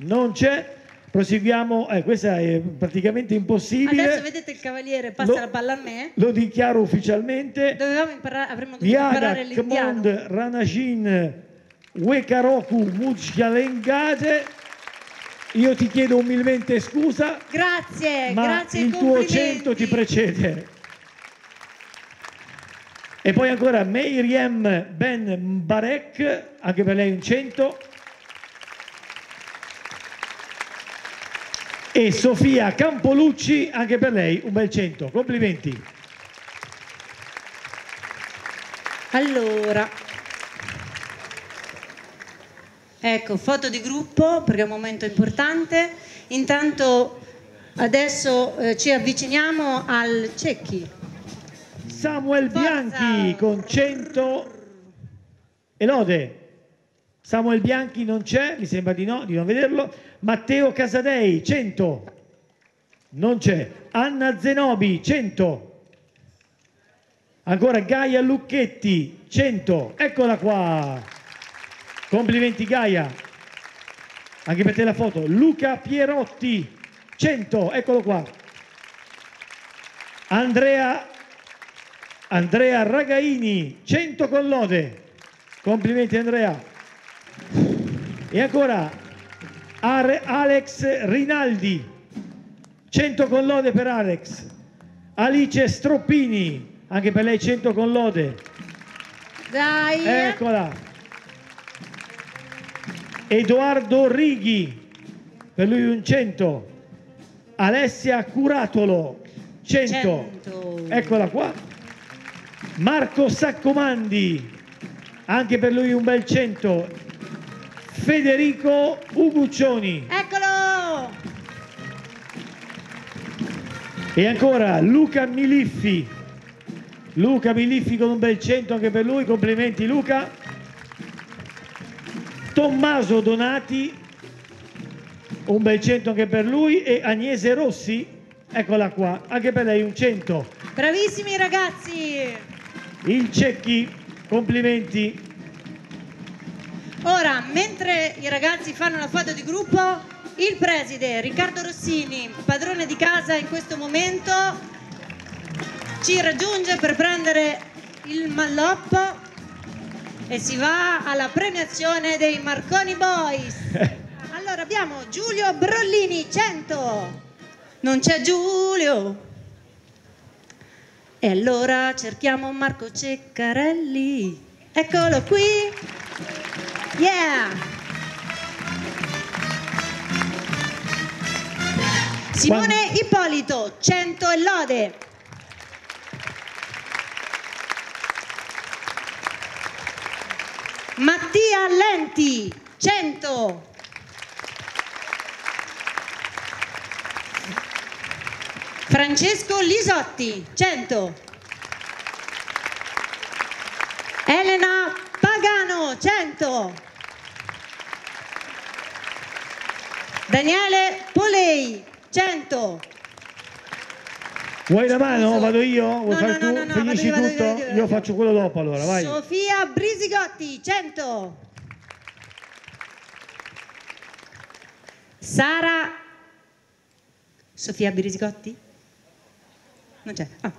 Non c'è. Proseguiamo, eh, questa è praticamente impossibile. Adesso vedete il cavaliere passa Lo- la palla a me. Lo dichiaro ufficialmente. Dovevamo imparare, avremmo dovuto Yaga imparare l'indiano. Kmond Ranajin Wekaroku Mujkalengate. Io ti chiedo umilmente scusa, Grazie, ma grazie il tuo complimenti. 100 ti precede. E poi ancora Meiriem Ben Mbarek, anche per lei un 100. E Sofia Campolucci, anche per lei un bel 100. Complimenti. Allora, ecco, foto di gruppo perché è un momento importante. Intanto adesso eh, ci avviciniamo al Cecchi. Samuel Forza! Bianchi con 100 e lode. Samuel Bianchi non c'è, mi sembra di no, di non vederlo. Matteo Casadei 100. Non c'è. Anna Zenobi 100. Ancora Gaia Lucchetti 100. Eccola qua. Complimenti Gaia. Anche per te la foto. Luca Pierotti 100. Eccolo qua. Andrea Andrea Ragaini, 100 con lode. Complimenti Andrea. E ancora Are- Alex Rinaldi, 100 con lode per Alex. Alice Stroppini, anche per lei 100 con lode. Dai. Eccola. Edoardo Righi, per lui un 100. Alessia Curatolo, 100. 100. Eccola qua. Marco Saccomandi, anche per lui un bel 100. Federico Uguccioni. Eccolo. E ancora Luca Miliffi. Luca Miliffi con un bel 100 anche per lui, complimenti Luca. Tommaso Donati, un bel 100 anche per lui. E Agnese Rossi, eccola qua, anche per lei un 100. Bravissimi ragazzi. Il Cecchi, complimenti. Ora, mentre i ragazzi fanno la foto di gruppo, il preside Riccardo Rossini, padrone di casa in questo momento, ci raggiunge per prendere il malloppo e si va alla premiazione dei Marconi Boys. [LAUGHS] Allora abbiamo Giulio Brollini 100. Non c'è Giulio. E allora cerchiamo Marco Ceccarelli. Eccolo qui. Yeah. Simone Ippolito, 100 e lode. Mattia Lenti, 100. Francesco Lisotti, 100. Elena Pagano, 100. Daniele Polei, 100. Vuoi la mano? Vado io? Vuoi No, fare no, tu? no, Finisci io, tutto? vado io, vado Io io. faccio quello dopo allora, vai. Sofia Brisigotti, 100. Sara Sofia Brisigotti? Non c'è. Ah.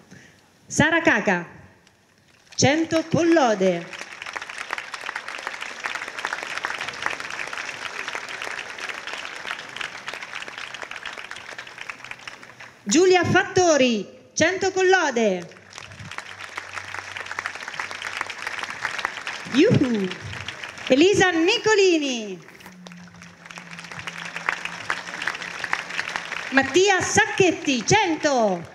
Sara Caca, 100 con Giulia Fattori, 100 con lode. Yuhu. Elisa Nicolini. Mattia Sacchetti, 100.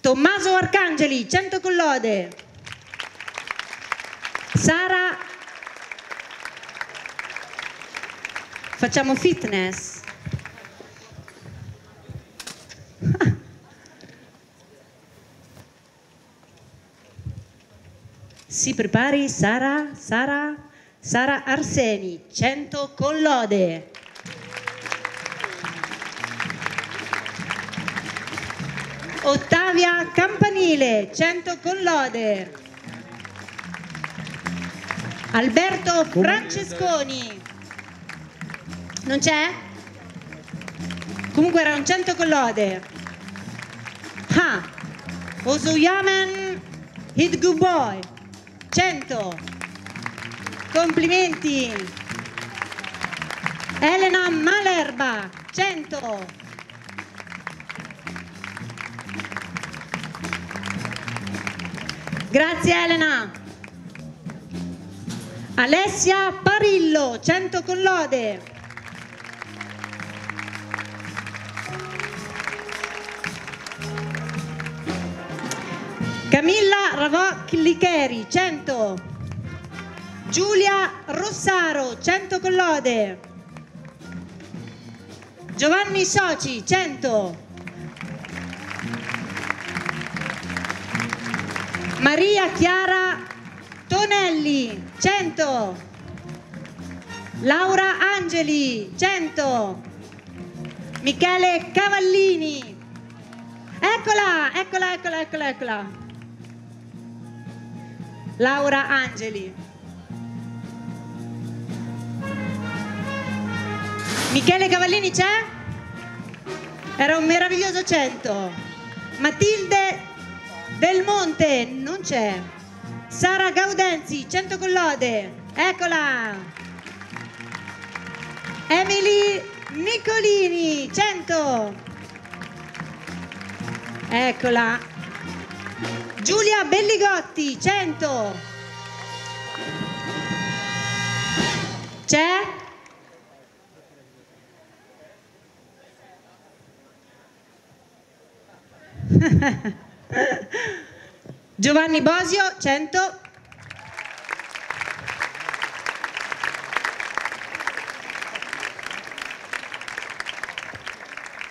Tommaso Arcangeli, 100 con lode. Sara Facciamo fitness. Si prepari Sara, Sara, Sara Arseni, 100 con lode. Ottavia Campanile, 100 con lode. Alberto Francesconi. Non c'è? Comunque era un 100 con lode. Ah, Osoyamen Hit Good Boy. 100. Complimenti. Elena Malerba. 100. Grazie Elena. Alessia Parillo, 100 con lode. Camilla Ravocchilicheri, 100. Giulia Rossaro, 100 con lode. Giovanni Soci, 100. Maria Chiara Tonelli, 100. Laura Angeli, 100. Michele Cavallini. Eccola, eccola, eccola, eccola, eccola. Laura Angeli. Michele Cavallini c'è? Era un meraviglioso 100. Matilde Del Monte non c'è. Sara Gaudenzi, 100 con lode. Eccola. Emily Nicolini, 100. Eccola. Giulia Belligotti, 100. C'è? [LAUGHS] Giovanni Bosio, 100.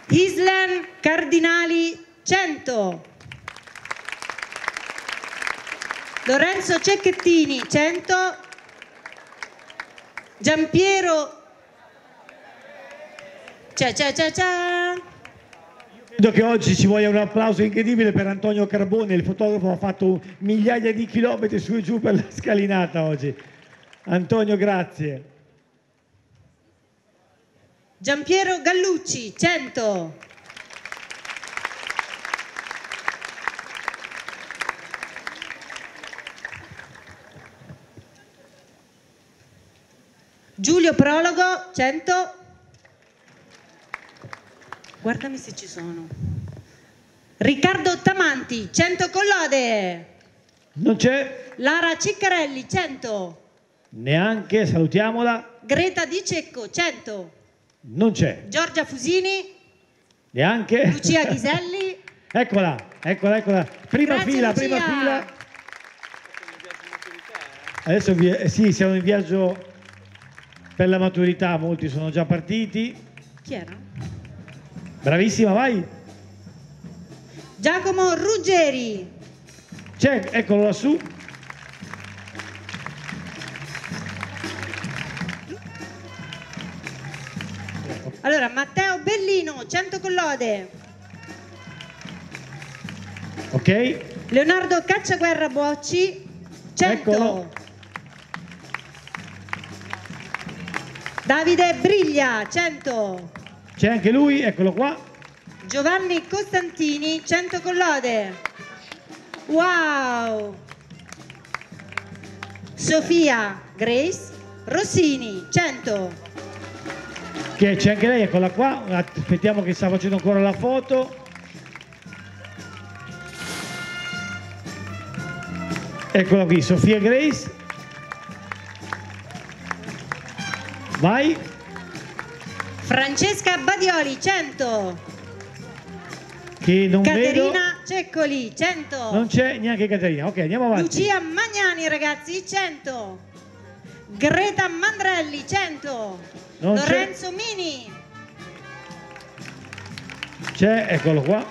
Islan Cardinali 100. Lorenzo Cecchettini 100. Giampiero C'è, c'è, c'è, c'è. Credo che oggi ci voglia un applauso incredibile per Antonio Carbone, il fotografo ha fatto migliaia di chilometri su e giù per la scalinata oggi. Antonio, grazie. Giampiero Gallucci 100. Giulio Prologo 100. Guardami se ci sono. Riccardo Tamanti 100 con lode. Non c'è Lara Ciccarelli 100. neanche, salutiamola. Greta Di Cecco 100. Non c'è Giorgia Fusini, neanche. Lucia [LAUGHS] Ghiselli. eccola, eccola, eccola. Prima Grazie, fila, Lucia. prima fila. Adesso vi- eh, sì, siamo in viaggio per la maturità, molti sono già partiti. Chi era? Bravissima, vai. Giacomo Ruggeri. C'è, eccolo lassù. Allora, Matteo Bellino, 100 con lode. Ok? Leonardo Cacciaguerra Bocci, 100. Eccolo. Davide Briglia, 100. C'è anche lui, eccolo qua. Giovanni Costantini, 100 con lode. Wow. Sofia Grace Rossini, 100. Che c'è anche lei, eccola qua. Aspettiamo che sta facendo ancora la foto. Eccola qui, Sofia Grace. Vai. Francesca Badioli, 100. Che non vedo. Caterina Ceccoli, 100. Non c'è neanche Caterina. Ok, andiamo avanti. Lucia Magnani, ragazzi, 100. Greta Mandrelli, 100. Non. Lorenzo Mini. C'è, eccolo qua.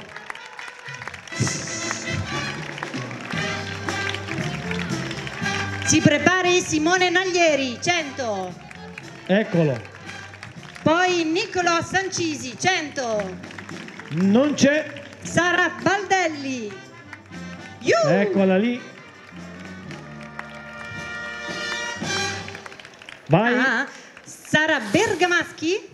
Si prepari Simone Naglieri, 100. Eccolo. Poi Niccolò Sancisi, 100. Non c'è. Sara Baldelli. Iuh! Eccola lì. Vai. Ah, Sara Bergamaschi?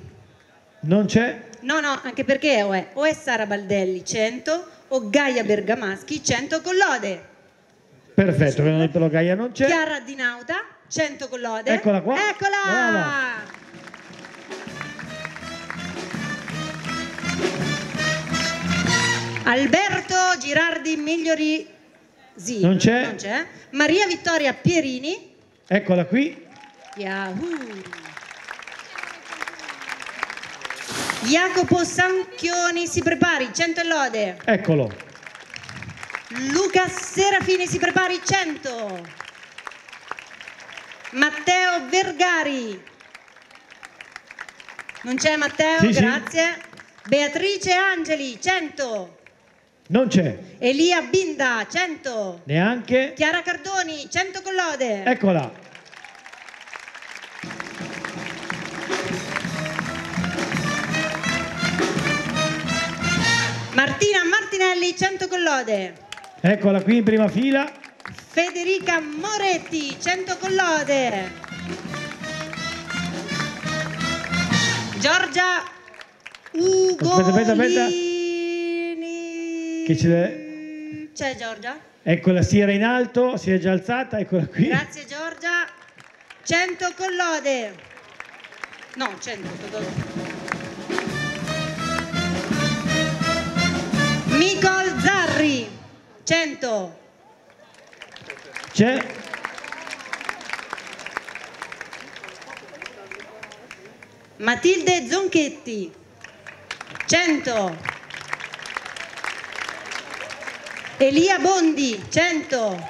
Non c'è. No, no, anche perché o è, o è Sara Baldelli 100 o Gaia Bergamaschi 100 con lode. Perfetto, che non il pelo Gaia non c'è. Chiara Dinauta 100 con lode. Eccola qua. Eccola! Brava. Alberto Girardi Migliori sì, Non c'è. non c'è. Maria Vittoria Pierini. Eccola qui. Yahoo! Jacopo Sanchioni si prepari 100 e lode. Eccolo. Luca Serafini si prepari 100. Matteo Vergari. Non c'è Matteo, Sì, sì. grazie. Beatrice Angeli 100. Non c'è. Elia Binda 100. Neanche. Chiara Cardoni 100 con lode. Eccola. Martina Martinelli 100 con lode. Eccola qui in prima fila. Federica Moretti 100 con lode. Giorgia Ugolini. Aspetta, aspetta, aspetta. Che ce l'è? C'è Giorgia? Eccola, si era in alto, si è già alzata, eccola qui. Grazie Giorgia. 100 con lode. No, 100 con lode. Micol Zarri, 100. C'è? Matilde Zonchetti, 100. Elia Bondi, 100.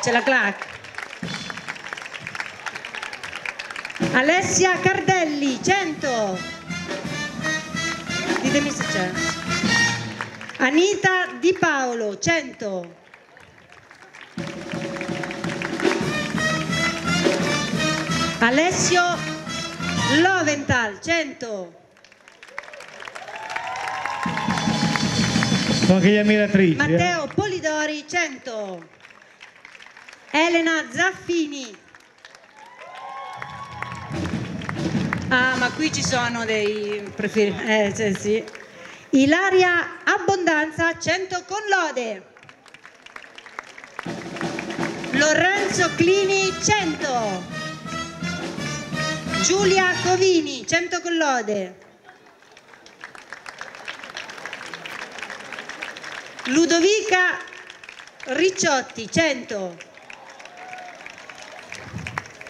C'è la clac. Alessia Cardelli, 100. Ditemi se c'è. Anita Di Paolo, 100. Alessio Loventhal, 100. Sono anche gli ammiratrici. eh. Matteo Polidori, 100. Elena Zaffini. Ah, ma qui ci sono dei preferiti. Eh, sì, sì. Ilaria Abbondanza, 100 con lode. Lorenzo Clini, 100. Giulia Covini, 100 con lode. Ludovica Ricciotti, 100.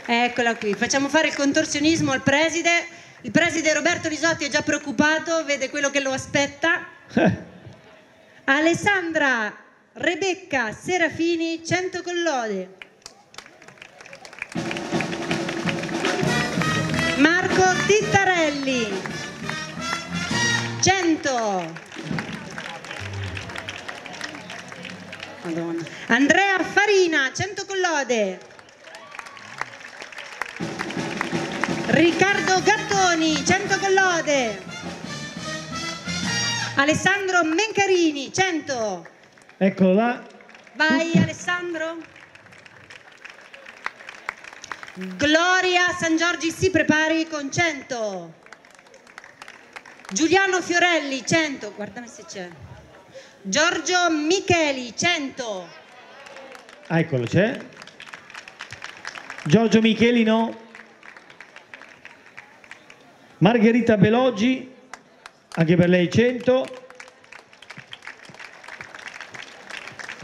Eccola qui, facciamo fare il contorsionismo al preside. Il preside Roberto Risotti è già preoccupato, vede quello che lo aspetta. [LAUGHS] Alessandra Rebecca Serafini, 100 con Marco Tittarelli, 100. Madonna. Andrea Farina, 100 con lode. Riccardo Gattoni, 100 con lode. Alessandro Mencarini, 100. Eccolo là. Vai Alessandro. Gloria San Giorgi si prepari con 100. Giuliano Fiorelli 100, guardami se c'è. Giorgio Micheli 100. Ah, eccolo, c'è. Giorgio Micheli no. Margherita Beloggi, anche per lei 100.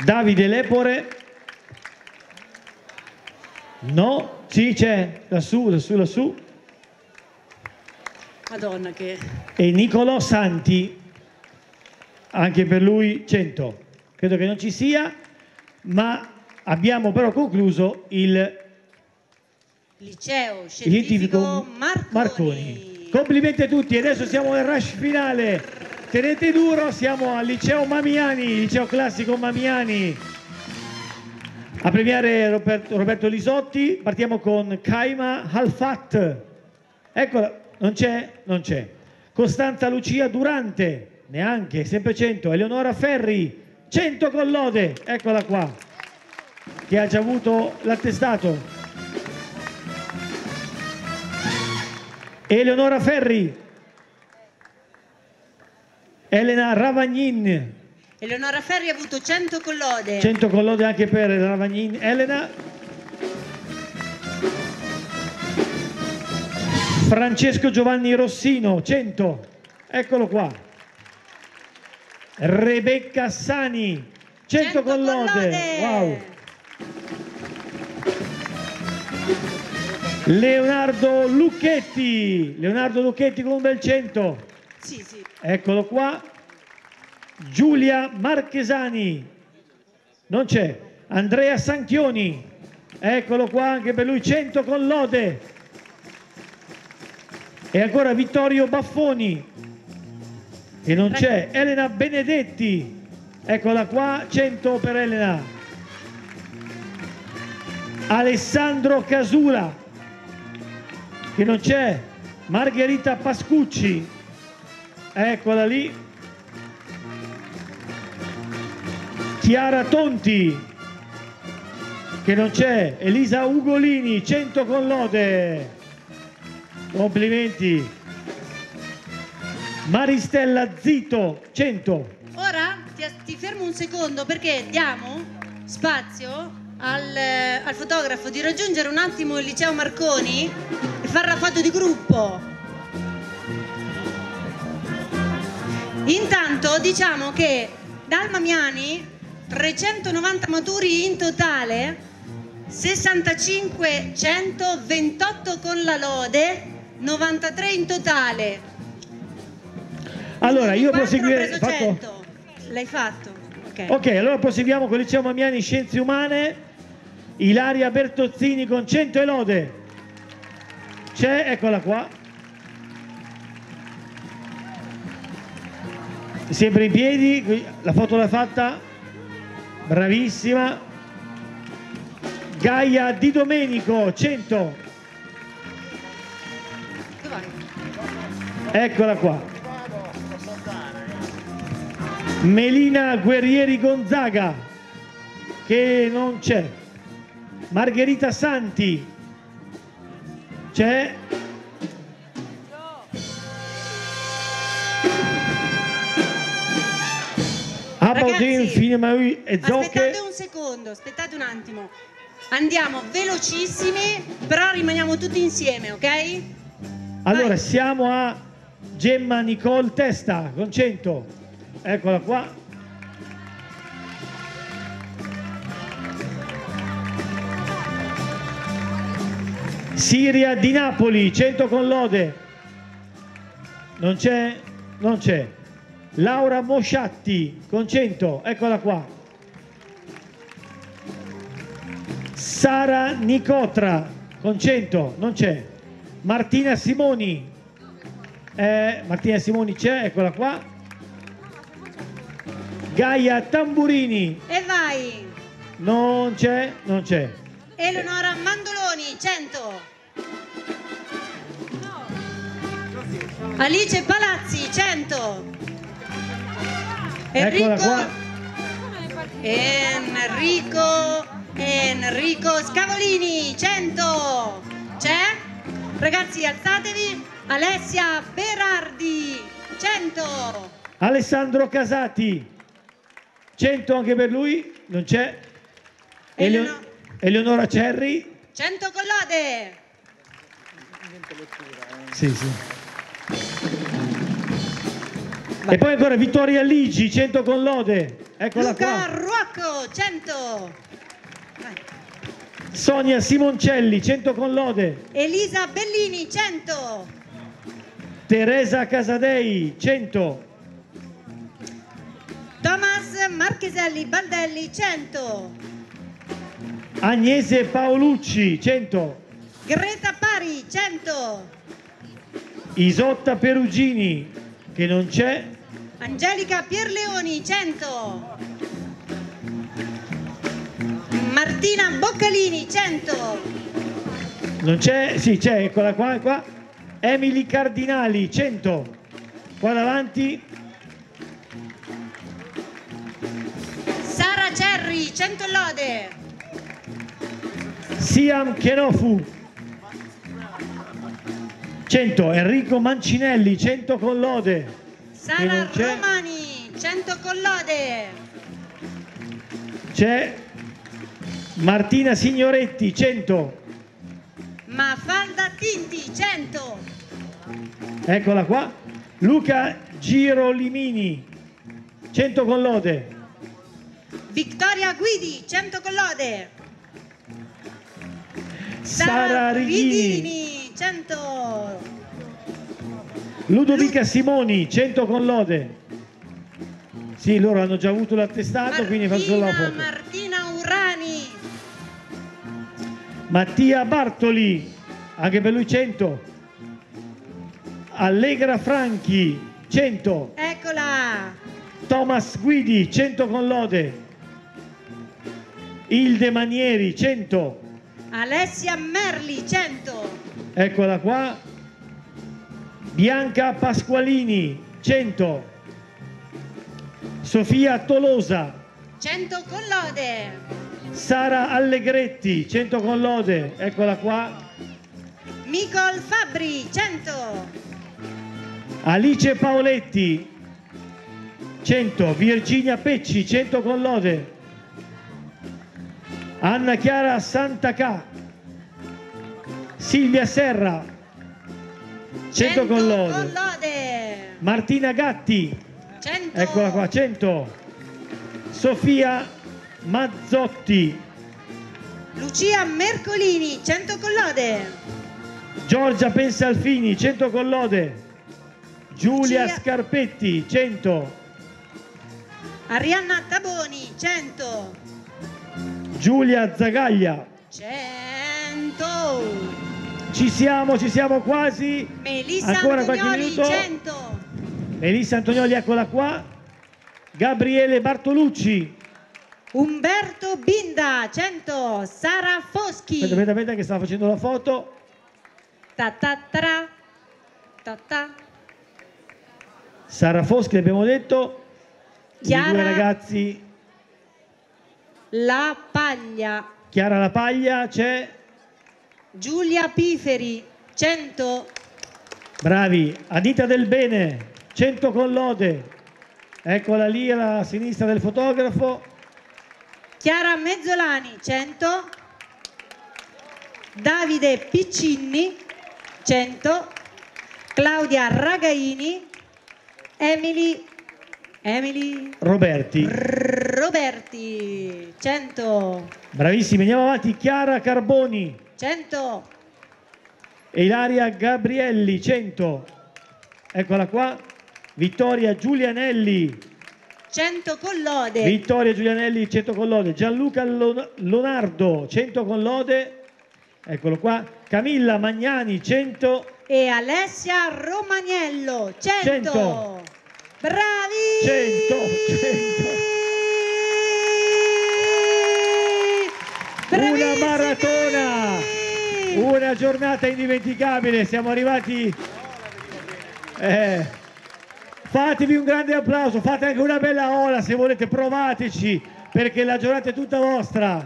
Davide Lepore. No, sì c'è, lassù, lassù, lassù. Madonna che E Nicolò Santi, anche per lui 100. Credo che non ci sia, ma abbiamo però concluso il liceo scientifico scientifico Marconi. Marconi. Complimenti a tutti, adesso siamo nel rush finale. Tenete duro, siamo al liceo Mamiani, liceo classico Mamiani. A premiare Roberto, Roberto Lisotti, partiamo con Kaima Halfat. Eccola, non c'è? Non c'è. Costanza Lucia Durante, neanche, sempre 100. Eleonora Ferri, 100 con lode, eccola qua, che ha già avuto l'attestato. Eleonora Ferri, Elena Ravagnin, Eleonora Ferri ha avuto 100 con lode. 100 con lode anche per Ravagnin. Elena, Francesco Giovanni Rossino, 100, eccolo qua. Rebecca Sani, 100, con lode. Wow. Leonardo Lucchetti, Leonardo Lucchetti con un bel 100. Sì, sì. Eccolo qua. Giulia Marchesani. Non c'è. Andrea Sanchioni. Eccolo qua anche per lui 100 con lode. E ancora Vittorio Baffoni. E non c'è. Elena Benedetti. Eccola qua, 100 per Elena. Alessandro Casula. Che non c'è. Margherita Pascucci. Eccola lì. Chiara Tonti, che non c'è. Elisa Ugolini, 100 con lode. Complimenti. Maristella Zito, 100. Ora ti, ti fermo un secondo perché diamo spazio al, al fotografo di raggiungere un attimo il liceo Marconi e fare la foto di gruppo. Intanto diciamo che Dalma Miani 390 maturi in totale, 65 100, 28 con la lode, 93 in totale. Allora, io proseguirei... fatto? 100. L'hai fatto? Ok. Ok, allora proseguiamo con il liceo Mamiani Scienze Umane. Ilaria Bertozzini con 100 e lode. C'è, eccola qua. Sempre in piedi, la foto l'ha fatta. Bravissima. Gaia Di Domenico, 100. Dov'è? Eccola qua. Melina Guerrieri Gonzaga, che non c'è. Margherita Santi, c'è. Abaudin, Ragazzi, e Aspettate un secondo, aspettate un attimo. Andiamo velocissimi, però rimaniamo tutti insieme, ok? Allora, Vai. siamo a Gemma Nicole Testa con 100. Eccola qua. Siria di Napoli, 100 con lode. Non c'è? Non c'è. Laura Mosciatti con 100, eccola qua. Sara Nicotra con 100, non c'è. Martina Simoni, eh, Martina Simoni c'è, eccola qua. Gaia Tamburini, E vai! non c'è, non c'è. Eleonora Mandoloni, 100. Alice Palazzi, 100. Eccola Enrico, qua. Enrico, Enrico Scavolini, 100. C'è? Ragazzi, alzatevi. Alessia Berardi, 100. Alessandro Casati, 100 anche per lui, non c'è. Eleo- Eleonora- Eleonora Cerri, 100 con lode. Sì, E poi ancora Vittoria Ligi, 100 con lode. Eccola Luca qua. Ruocco, 100. Vai. Sonia Simoncelli, 100 con lode. Elisa Bellini, 100. Teresa Casadei, 100. Thomas Marcheselli Baldelli, 100. Agnese Paolucci, 100. Greta Pari, 100. Isotta Perugini, che non c'è. Angelica Pierleoni, 100. Martina Boccalini, 100. Non c'è, sì c'è, eccola qua, qua. Emily Cardinali, 100. Qua davanti, Sara Cerri, 100 lode. Siam Kenofu, 100. Enrico Mancinelli, 100 con lode. Sara. Romani, 100 con lode. C'è Martina Signoretti, 100. Mafalda Tinti, 100. Eccola qua. Luca Girolimini, 100 con lode. Vittoria Guidi, 100 con lode. Sara Righini, 100. Ludovica Simoni, 100 con lode. Sì, loro hanno già avuto l'attestato, quindi faccio solo la Martina, foto. Martina Urani, Mattia Bartoli, anche per lui 100. Allegra Franchi, 100. eccola. Thomas Guidi, 100 con lode. Ilde Manieri, 100. Alessia Merli, 100. Eccola qua. Bianca Pasqualini, 100. Sofia Tolosa, 100 con lode. Sara Allegretti, 100 con lode. Eccola qua. Micol Fabbri, 100. Alice Paoletti, 100. Virginia Pecci, 100 con lode. Anna Chiara Santacà. Silvia Serra, 100 con lode. con lode. Martina Gatti, 100. eccola qua, 100. Sofia Mazzotti, Lucia Mercolini, 100 con lode. Giorgia Pensalfini, 100 con lode. Giulia Lucia- Scarpetti, 100. Arianna Taboni, 100. Giulia Zagaglia. 100. Ci siamo, ci siamo quasi. Melissa Ancora Antonioli, minuto. 100. Elissa Antonioli, eccola qua. Gabriele Bartolucci. Umberto Binda, 100. Sara Foschi. Aspetta, aspetta, aspetta che stava facendo la foto. Ta ta tra. Ta ta. Sara Foschi, abbiamo detto. I Chiara- due ragazzi. La Paglia. Chiara La Paglia, c'è. Giulia Piferi, 100. Bravi. Anita Del Bene, 100 con lode. Eccola lì alla sinistra del fotografo. Chiara Mezzolani, 100. Davide Piccinni, 100. Claudia Ragaini. Emily, Emily Roberti. Roberti, 100. Bravissimi, andiamo avanti. Chiara Carboni. 100. e Ilaria Gabrielli 100 eccola qua Vittoria Giulianelli 100 con lode. Vittoria Giulianelli 100 con lode Gianluca Lon- Lonardo 100 con lode eccolo qua Camilla Magnani 100 e Alessia Romaniello, 100. 100. Bravi! 100 100 Bravissimi! una maratona! Una giornata indimenticabile siamo arrivati eh, fatevi un grande applauso fate anche una bella ola se volete provateci perché la giornata è tutta vostra.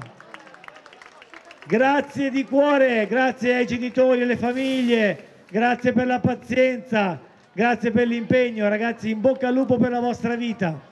Grazie di cuore grazie ai genitori e alle famiglie grazie per la pazienza grazie per l'impegno ragazzi in bocca al lupo per la vostra vita